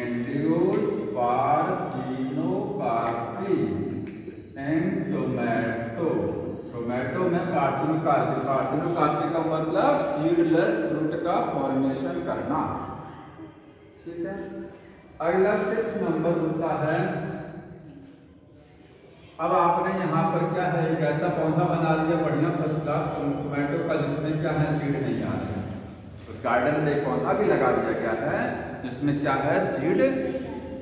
Induce parthenocarpy and tomato tomato में पार्थिनोकार्पी पार्थिनोकार्पी का मतलब सीडलेस फ्रूट का फॉर्मेशन करना। ठीक है? अगला सिक्स नंबर होता है। अब आपने यहाँ पर क्या है? एक ऐसा पौधा बना दिया बढ़िया फ़र्स्ट क्लास टोमेटो का, जिसमें क्या है? सीड नहीं आ रहे उस गार्डन में पौधा भी लगा दिया गया है, जिसमें क्या है? सीड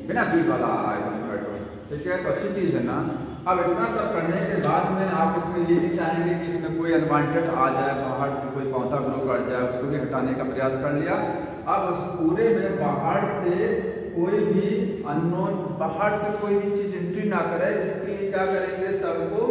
बिना सीड वाला आ रहा है टोमेटो ठीक है? तो अच्छी चीज़ है ना? अब इतना सब करने के बाद में आप इसमें ये नहीं चाहेंगे कि इसमें कोई अनवांटेड आ जाए बाहर से कोई पौधा ग्रो कर जाए, उसको भी हटाने का प्रयास कर लिया। अब उस पूरे में बाहर से कोई भी अननोन बाहर से कोई भी चीज़ एंट्री ना करे, इसके लिए क्या करेंगे, सबको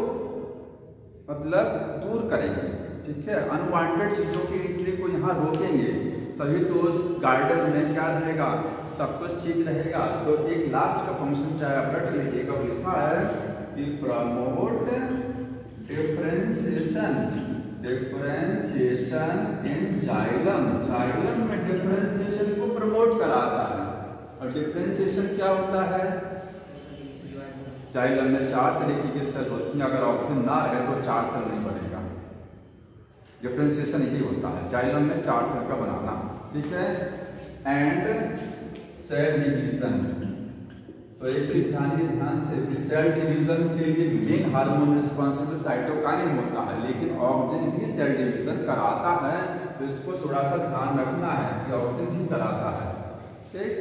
मतलब दूर करेंगे, ठीक है? अनवांटेड चीज़ों की एंट्री को यहाँ रोकेंगे, तभी तो उस गार्डन में क्या रहेगा, सब कुछ ठीक रहेगा। तो एक लास्ट का फ़ंक्शन चाहे आप रख लीजिएगा, लिखा है कि promote differentiation differentiation in xylem xylem में डिफरेंशिएशन को प्रमोट कराता है। और डिफ्रेंसिएशन क्या होता है? जाइलम में चार तरीके की सेल होती हैं। अगर ऑक्सीजन ना रहे तो चार सेल नहीं बनेगा। डिफ्रेंसिएशन यही होता है। जाइलम में चार सेल का बनाना। ठीक है? एंड सेल डिवीज़न तो एक चीज़ जानिए ध्यान से सेल डिवीज़न के लिए मेन हार्मोन रिस्पॉन्सिबल साइटोकाइनिन होता है, लेकिन ऑक्सीजन भी सेल डिवीज़न कराता है तो इसको थोड़ा सा ध्यान रखना है कि ऑक्सीजन भी कराता है। ठीक?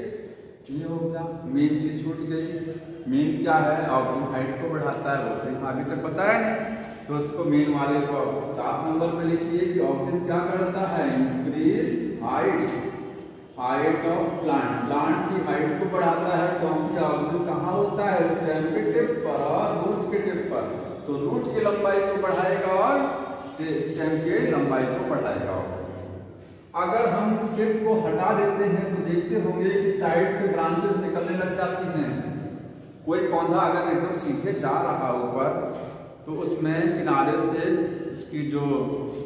ये हो गया मेन चीज़ छूट गई। मेन क्या है? ऑक्सीजन हाइट को बढ़ाता है तो यहाँ अभी तक बताया नहीं। तो उसको मेन वाले को सात नंबर पे लिखिए कि ऑक्सीजन क्या करता है? Increase height height of plant plant की हाइट को बढ़ाता है तो क्योंकि ऑक्सीजन कहाँ होता है? स्टेम के टिप पर और रूट के टिप पर। तो रूट की लंबाई को बढ़ाएगा और स्टेम के लंबाई को बढ़ाएगा। अगर हम टिप को हटा देते हैं तो देखते होंगे कि साइड से ब्रांचेस निकलने लग जाती हैं। कोई पौधा अगर एकदम सीधे जा रहा ऊपर तो उसमें किनारे से उसकी जो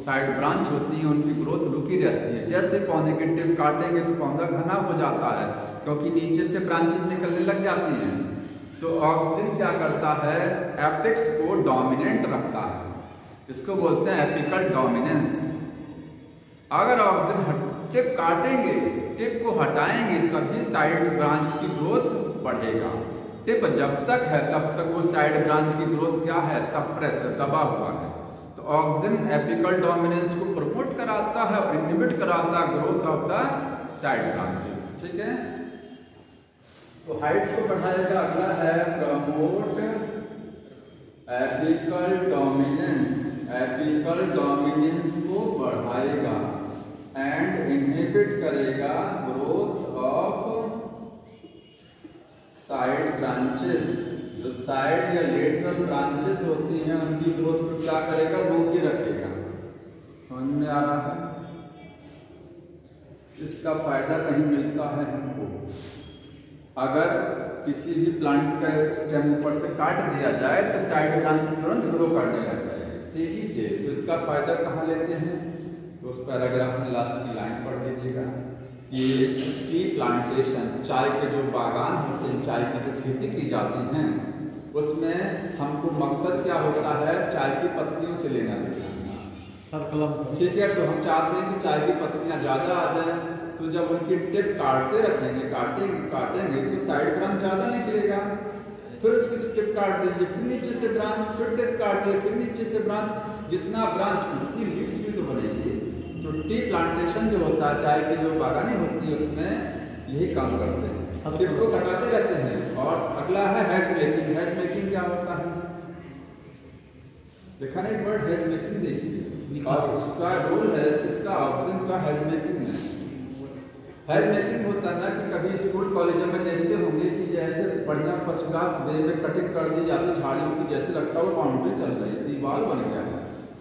साइड ब्रांच होती है, उनकी ग्रोथ रुकी रहती है। जैसे पौधे की टिप काटेंगे तो पौधा घना हो जाता है, क्योंकि नीचे से ब्रांचेस निकलने लग जाती हैं। तो ऑक्सीजन क्या करता है? एपिक्स को डोमिनेंट रखता है। इसको बोलते हैं एपिकल डोमिनेंस अगर ऑक्सीजन टिप काटेंगे, टिप को हटाएँगे, तभी साइड ब्रांच की ग्रोथ बढ़ेगा। टिप, जब तक है, तब तक वो साइड ब्रांच की ग्रोथ क्या है? सप्रेस दबा हुआ है। तो ऑक्सीजन एपिकल डोमिनेंस को प्रमोट कराता है और इनहिबिट कराता है growth of the side branches ठीक है? तो हाइट को बढ़ाएगा अगला है promote apical dominance apical dominance को बढ़ाएगा एंड इनहिबिट करेगा ग्रोथ ऑफ़ साइड ब्रांचेस जो साइड या लेटरल ब्रांचेस होती हैं, उनकी ग्रोथ को क्या करेगा? रोके रखेगा। समझ में आ रहा है? इसका फ़ायदा कहीं मिलता है हमको। अगर किसी भी प्लांट का स्टेम ऊपर से काट दिया जाए तो साइड ब्रांच तुरंत ग्रो करने लग जाएगा तेज़ी से। तो इसका फ़ायदा कहाँ लेते हैं? तो उस पैराग्राफ में लास्ट की लाइन पढ़ लीजिएगा। कि टी प्लांटेशन चाय के जो बागान होते हैं चाय की जो खेती की जाती हैं उसमें हमको मकसद क्या होता है? चाय की पत्तियों से लेना देना सर्कलम ठीक है तो हम चाहते हैं कि चाय की पत्तियाँ ज़्यादा आ जाए तो जब उनकी टिप काटते रखेंगे काटेंगे काटेंगे तो साइड ब्रांच ज़्यादा निकलेगा। फिर उसकी टिप काट दीजिए फिर नीचे से ब्रांच फिर टिप काट दिए फिर नीचे से ब्रांच जितना ब्रांच उतनी लीफ भी तो बनेगी। टी प्लांटेशन जो होता है चाय की जो बागानी होती है उसमें यही काम करते हैं। अब को कटाते रहते हैं। और अगला है हैज़ मेकिंग हैज़ मेकिंग क्या होता है? देखा नहीं वर्ड हैज़ मेकिंग देखिए। और उसका रोल है इसका ऑक्सीजन का हैज़ मेकिंग है। हैज़ मेकिंग होता है ना कि कभी स्कूल कॉलेजों में देखते होंगे कि जैसे बढ़िया फ़र्स्ट क्लास वे में कटिंग कर दी जाती झाड़ियों की जैसे लगता है वो बाउंड्री चल रही है दीवार बन गया।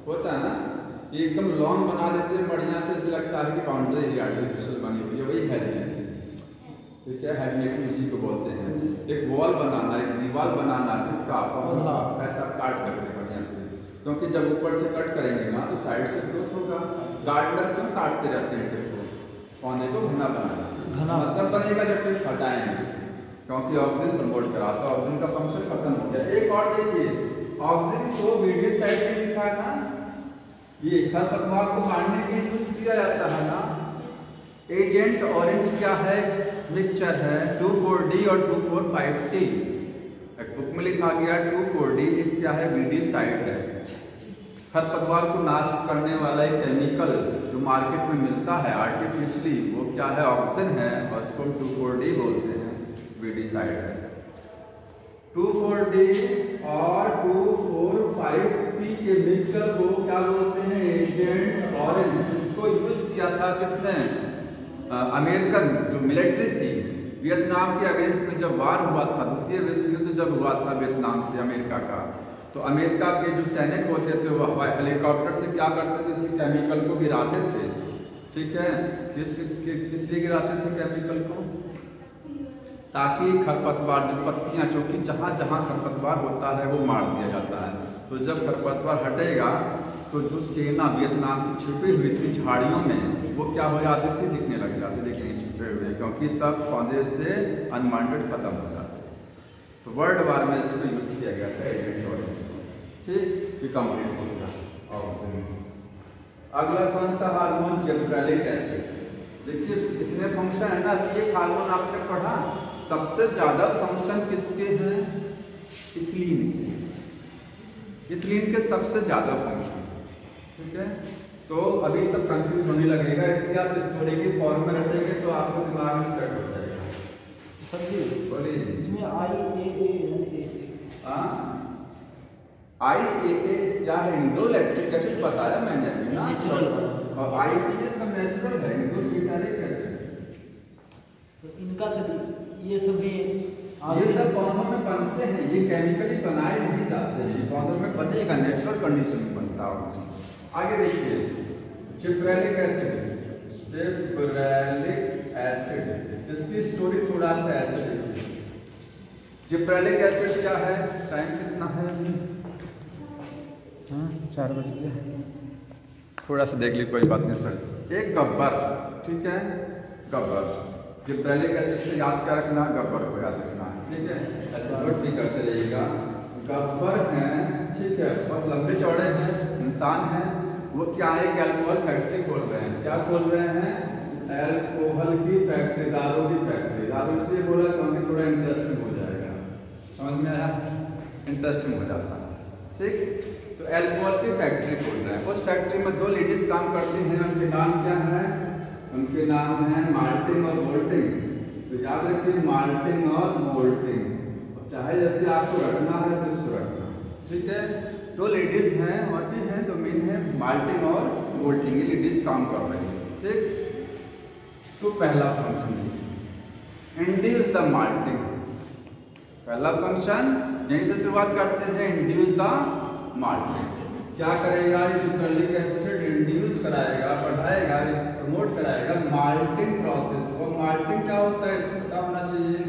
होता है ना? कि एकदम लॉन्ग बना देते हैं बढ़िया से ऐसे लगता है कि बाउंड्री ही आर्टिफिशियल बनी हुई है वही हैज़ मेकिंग ठीक है हैज़ मेकिंग उसी को बोलते हैं। एक वॉल बनाना एक दीवार बनाना इसका पौधा ऐसा काट करके बढ़िया से। क्योंकि जब ऊपर से कट करेंगे ना तो साइड से ग्रोथ होगा। गार्डनर क्यों काटते रहते हैं टिप को पौधे को घना बनाना घना। मतलब बनेगा जब टिप हटाएँगे। क्योंकि ऑक्सीजन प्रमोट करा तो ऑक्सीजन का फ़ंक्शन खत्म हो गया। एक और देखिए ऑक्सीजन को वीडी साइड पे लिखा है ना ये खरपतवार को मारने के लिए यूज़ किया जाता है ना? एजेंट ऑरेंज क्या है? मिक्सचर है। टू फोर डी और two four five T book में लिखा गया टू फोर डी एक क्या है? वीडी साइड है। खरपतवार को नाश करने वाला एक केमिकल जो मार्केट में मिलता है आर्टिफिशियली वो क्या है? ऑक्सीजन है और उसको टू फोर डी बोलते हैं। वीडी साइड है। टू फोर डी और टू फोर फाइव पी के मिक्सचर को क्या बोलते हैं एजेंट ऑरेंज इसको यूज़ किया था किसने? अमेरिकन जो मिलिट्री थी वियतनाम के अगेंस्ट में जब वार हुआ था द्वितीय विश्व युद्ध जब हुआ था वियतनाम से अमेरिका का तो अमेरिका के जो सैनिक होते थे वो हवाई हेलीकॉप्टर से क्या करते थे? इसी केमिकल को गिराते थे। ठीक है? किस कि, किस लिए गिराते थे केमिकल को? ताकि खरपतवार, जो पत्तियाँ चूँकि जहाँ जहाँ खरपतवार होता है, वो मार दिया जाता है। तो जब खरपतवार हटेगा तो जो सेना वियतनाम की छिपी हुई थी झाड़ियों में, वो क्या हो जाती थी? दिखने लग जाते देखेंगे छिपे हुए, क्योंकि सब पौधे से अनवांटेड खत्म हो जाते तो वर्ल्ड वार में इसको यूज़ किया गया था एजेंट ठीक कंप्लीट हो गया। और अगला कौन सा हार्मोन जेब्रेलिक एसिड देखिए, इतने फ़ंक्शन है ना एक हार्मोन आपने पढ़ा सबसे ज़्यादा फ़ंक्शन किसके हैं? इथलीन के। इथलीन के सबसे ज़्यादा फ़ंक्शन ठीक है? तो अभी सब कंफ्यूज होने लगेगा इसलिए आप स्टोरी की फॉर्म में रखेंगे तो आपको दिमाग में सेट हो जाएगा। बोलिए। इसमें आई ए ए हाँ आई ए ए इंडोलेस्टिक एसिड बताया मैंने ना? और आई ये सब नेचुरल है एसिड तो इनका सभी ये सभी ये सब पौधों में बनते हैं ये केमिकली बनाए नहीं जाते हैं। ये पौधों में बनेगा नेचुरल कंडीशन में बनता होगा। आगे देखिए जिब्रेलिक एसिड जिब्रेलिक एसिड इसकी स्टोरी थोड़ा सा ऐसे देखिए। जिब्रेलिक एसिड क्या है? टाइम कितना है हाँ चार बज गया थोड़ा सा देख ली कोई बात नहीं सर एक गब्बर ठीक है? गब्बर। जिब्रेलिक एसिड से याद क्या रखना गब्बर को याद रखना है। ठीक है। ऐसा नोट भी करते रहिएगा। गब्बर हैं ठीक है बहुत लंबे चौड़े हैं इंसान हैं। वो क्या है? कि अल्कोहल फैक्ट्री खोल रहे हैं। क्या खोल रहे हैं? एल्कोहल की फैक्ट्री दारू की फैक्ट्री दारू इसलिए बोला क्योंकि थोड़ा इंटरेस्टिंग हो जाएगा। समझ में आया? इंटरेस्टिंग हो जाता है। ठीक? तो एल्कोहल की फैक्ट्री खोल रहे हैं। उस फैक्ट्री में दो लेडीज़ काम करती हैं। उनके नाम क्या है? उनके नाम है मार्टिन और वोल्टिंग। तो याद रखिए माल्टिंग और वोल्टिंग। चाहे जैसे आपको रखना है तो इसको रखना ठीक है? दो लेडीज़ हैं, और भी हैं दो मेन है माल्टिंग और वोल्टिंग। ये लेडीज़ काम कर रही हैं। ठीक? तो पहला फ़ंक्शन इंड्यूस द मार्टिन पहला फ़ंक्शन यहीं से शुरुआत करते हैं। इंड्यूस द मार्टिन क्या करेगा? न्यूक्लिक एसिड इंड्यूस कराएगा बढ़ाएगा प्रमोट कराएगा माल्टिंग प्रोसेस और माल्टिंग क्या होता है? पता होना चाहिए।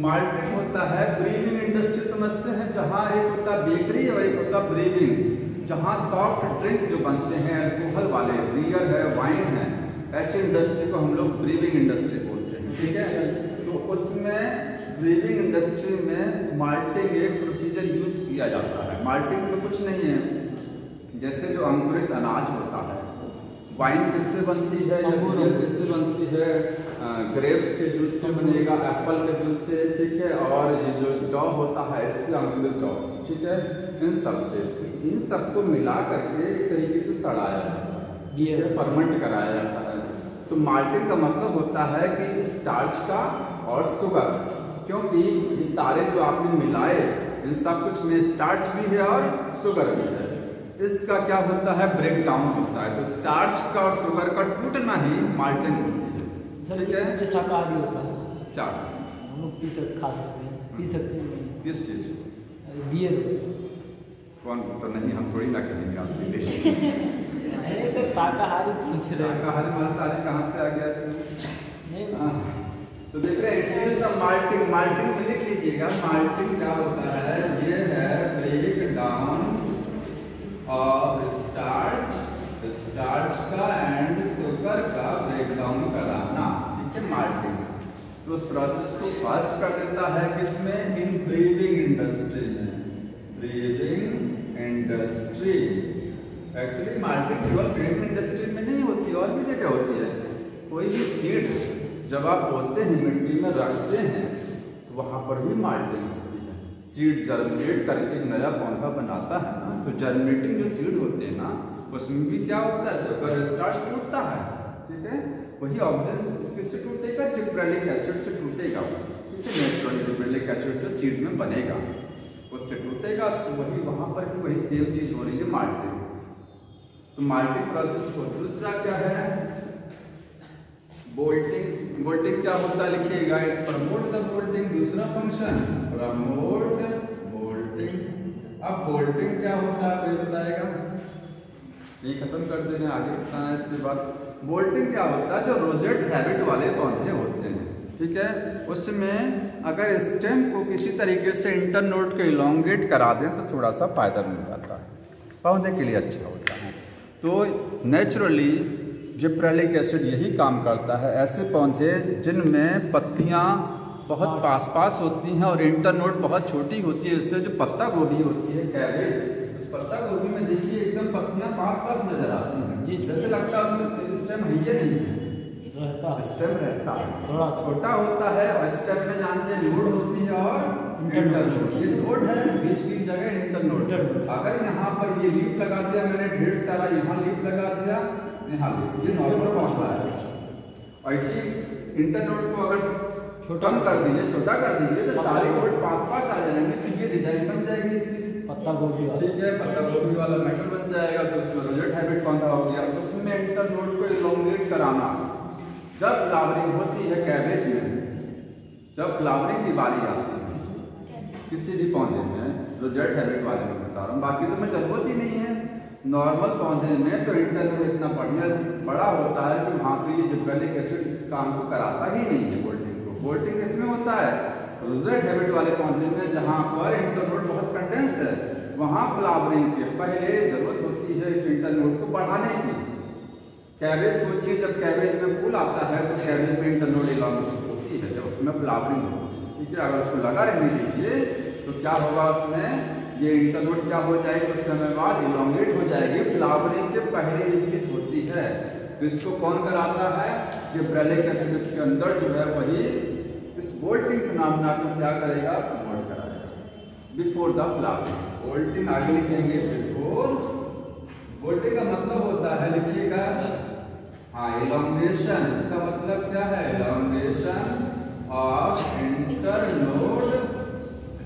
माल्टिंग होता है ब्रीविंग इंडस्ट्री समझते हैं, जहाँ एक होता है बेकरी और एक होता है ब्रीविंग जहाँ सॉफ्ट ड्रिंक जो बनते हैं अल्कोहल वाले बियर है वाइन है, ऐसी इंडस्ट्री को हम लोग ब्रीविंग इंडस्ट्री बोलते हैं, ठीक है? तो उसमें ब्रीविंग इंडस्ट्री में माल्टिंग एक प्रोसीजर यूज़ किया जाता है। माल्टिंग में कुछ नहीं है। जैसे जो अंकुरित अनाज होता है वाइन किससे बनती है या बियर किससे बनती है? ग्रेप्स के जूस से बनेगा एप्पल के जूस से ठीक है? और ये जो जौ होता है इससे अंकुरित जौ ठीक है? इन सबसे इन सबको मिला करके एक तरीके से सड़ाया जाता है है? परमेंट कराया जाता है। तो माल्टिंग का मतलब होता है कि स्टार्च का और शुगर क्योंकि ये सारे जो आपने मिलाए इन सब कुछ में स्टार्च भी है और शुगर भी है। इसका क्या होता है? ब्रेक डाउन होता है। तो स्टार्च का और शुगर का टूटना ही माल्टिंग होती है। सर ठीक है? ये शाकाहारी होता है। क्या हम लोग पी सक खा सकते हैं। पी सकते हैं। किस चीज़? बियर कौन? तो नहीं हम थोड़ी ना करेंगे आपके लिए शाकाहारी पूछ रहे शाकाहारी मांसाहारी कहाँ से आ गया इसमें? हाँ, तो देख रहे हैं माल्टिंग माल्टिंग लिख लीजिएगा। माल्टिंग क्या होता है? ये है break down of starch starch का एंड शुगर का ब्रेकडाउन कराना। ठीक है माल्टिंग तो उस प्रोसेस को फास्ट कर देता है किसमें? इन ब्रीविंग इंडस्ट्री में। ब्रीविंग इंडस्ट्री एक्चुअली मार्केट केवल ब्रीविंग इंडस्ट्री में नहीं होती, और भी जगह होती है। कोई भी सीड जब आप बोते हैं, मिट्टी में रखते हैं तो वहाँ पर भी है। सीड जर्मिनेट करके नया पौधा बनाता है ना तो जर्मिनेटिंग जो सीड होते हैं ना, उसमें भी क्या होता है सुगर स्टार्च टूटता है, ठीक है? वही ऑक्सीजन किससे टूटेगा जिब्रेलिक एसिड से टूटेगा, ठीक है? एसिड जो सीड में बनेगा, उससे टूटेगा तो वही वहाँ पर भी वही सेम चीज़ हो रही है माल्टिंग तो माल्टिंग प्रोसेस को दूसरा क्या है? बोल्टिंग बोल्टिंग क्या होता है, लिखिएगा इट प्रमोट द बोल्टिंग दूसरा फ़ंक्शन प्रमोट बोल्टिंग अब बोल्टिंग क्या होता है बताएगा ये खत्म कर देने आगे बताना है इसके बाद। बोल्टिंग क्या होता है, जो रोजेट हैबिट वाले पौधे होते हैं, ठीक है? उसमें अगर स्टेम को किसी तरीके से इंटरनोड को इलोंगेट करा दें तो थोड़ा सा फ़ायदा मिल जाता है। पौधे के लिए अच्छा होता है। तो नेचुरली जिप्रेलिक एसिड यही काम करता है। ऐसे पौधे जिनमें पत्तियाँ बहुत पास पास होती हैं और इंटरनोड बहुत छोटी होती है इससे जो पत्ता गोभी होती है कैबेज उस पत्ता गोभी में देखिए एकदम पत्तियाँ पास पास नज़र आती हैं। जी, जैसे लगता है उसमें स्टेम है ये नहीं है? रहता स्टेम रहता है। थोड़ा छोटा। होता है और स्टेम में जानते हैं नोड होती है और इंटरनोड ये नोड है बीच की जगह इंटरनोड अगर यहाँ पर ये लीप लगा दिया मैंने ढेर सारा यहाँ लीप लगा दिया यहाँ लीप ये नॉर्मल पहुँचना है। ऐसी इंटरनोड को अगर छोटा कर दीजिए छोटा कर दीजिए तो सारे नोड पास पास आ जाएँगे तो ये डिज़ाइन बन जाएगी इसकी। पत्ता गोभी ठीक है पत्ता गोभी वाला मेटल बन जाएगा तो उसमें रोजेट हैबिट पौधा हो गया? उसमें इंटरनोड को इलोंगेट कराना। जब फ्लावरिंग होती है कैबेज में जब फ्लावरिंग की बारी आती है किसी भी पौधे में रोजेट हैबिट वाले में बता रहा हूँ। बाकी तो में ज़रूरत ही नहीं है। नॉर्मल पौधे में तो इंटरनोड इतना बढ़िया बड़ा होता है कि वहाँ पे ये जिब्रेलिक एसिड इस काम को कराता ही नहीं है बोल्टिंग किसमें होता है। रोजेट हैबिट वाले पौधे में जहाँ पर इंटरनोड बहुत कंडेंस है। वहाँ फ्लावरिंग के पहले ज़रूरत होती है इस इंटरनोड को बढ़ाने की। कैबेज सोचिए, जब कैबेज में फूल आता है तो कैबेज में इंटरनोड इलांगेशन होती है। जब उसमें फ्लावरिंग होती है। ठीक है, अगर उसको लगा रहने दीजिए तो क्या होगा उसमें? ये इंटरनोड क्या हो जाएगी? कुछ समय बाद इलांगेट हो जाएगी। फ्लावरिंग के पहले ये चीज़ होती है। तो इसको कौन कराता है? जो ब्रेलिक एसिड इसके अंदर जो है, वही इस बोल्टिंग फिनोमेना को क्या करेगा प्रमोट कराएगा बिफोर द फ्लावरिंग बोल्टिंग आगे लिखेंगे बिफोर बोल्टिंग का मतलब होता है, लिखिएगा हाँ इलोंगेशन इसका मतलब क्या है? Elongation of internode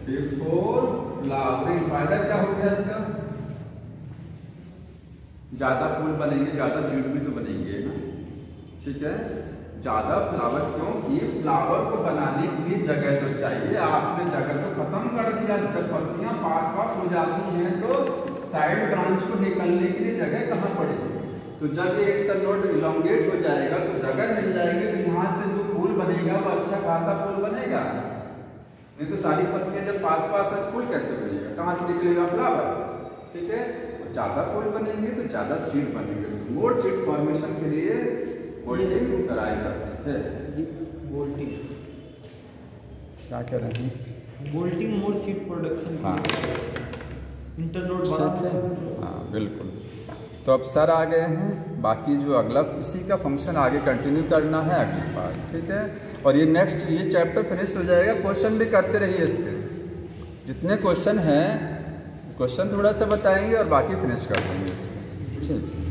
before flowering फ़ायदा क्या हो गया इसका? ज़्यादा फूल बनेंगे, ज़्यादा सीड भी तो बनेंगे ना? ठीक है? ज़्यादा फ्लावर क्योंकि फ्लावर को बनाने के लिए जगह तो चाहिए। आपने जगह तो खत्म कर दिया। जब पत्तियाँ पास पास हो जाती हैं तो साइड ब्रांच को निकलने के लिए जगह कहाँ पड़ेगी? तो जब ये इंटरनोड इलोंगेट हो जाएगा तो जगह मिल जाएगी। तो यहाँ से जो फूल बनेगा, वो अच्छा खासा फूल बनेगा। नहीं तो सारी पत्तियाँ जब पास पास है तो फूल कैसे बनेगा? कहाँ से निकलेगा फ्लावर ठीक है? ज़्यादा फूल बनेंगे तो ज़्यादा सीड बनेंगे। मोर सीड फॉर्मेशन के लिए बोल्टिंग कराई जाती है। बोल्टिंग। क्या कह रहे हैं? बोल्टिंग मोर सीड प्रोडक्शन हाँ। ठीक है। हाँ। बिल्कुल। तो अब सर आ गए हैं बाकी जो अगला इसी का फ़ंक्शन आगे कंटिन्यू करना है अगले पास ठीक है? और ये नेक्स्ट ये चैप्टर फिनिश हो जाएगा क्वेश्चन भी करते रहिए इसके। जितने क्वेश्चन हैं क्वेश्चन थोड़ा सा बताएँगे और बाकी फिनिश कर देंगे इसको। ठीक।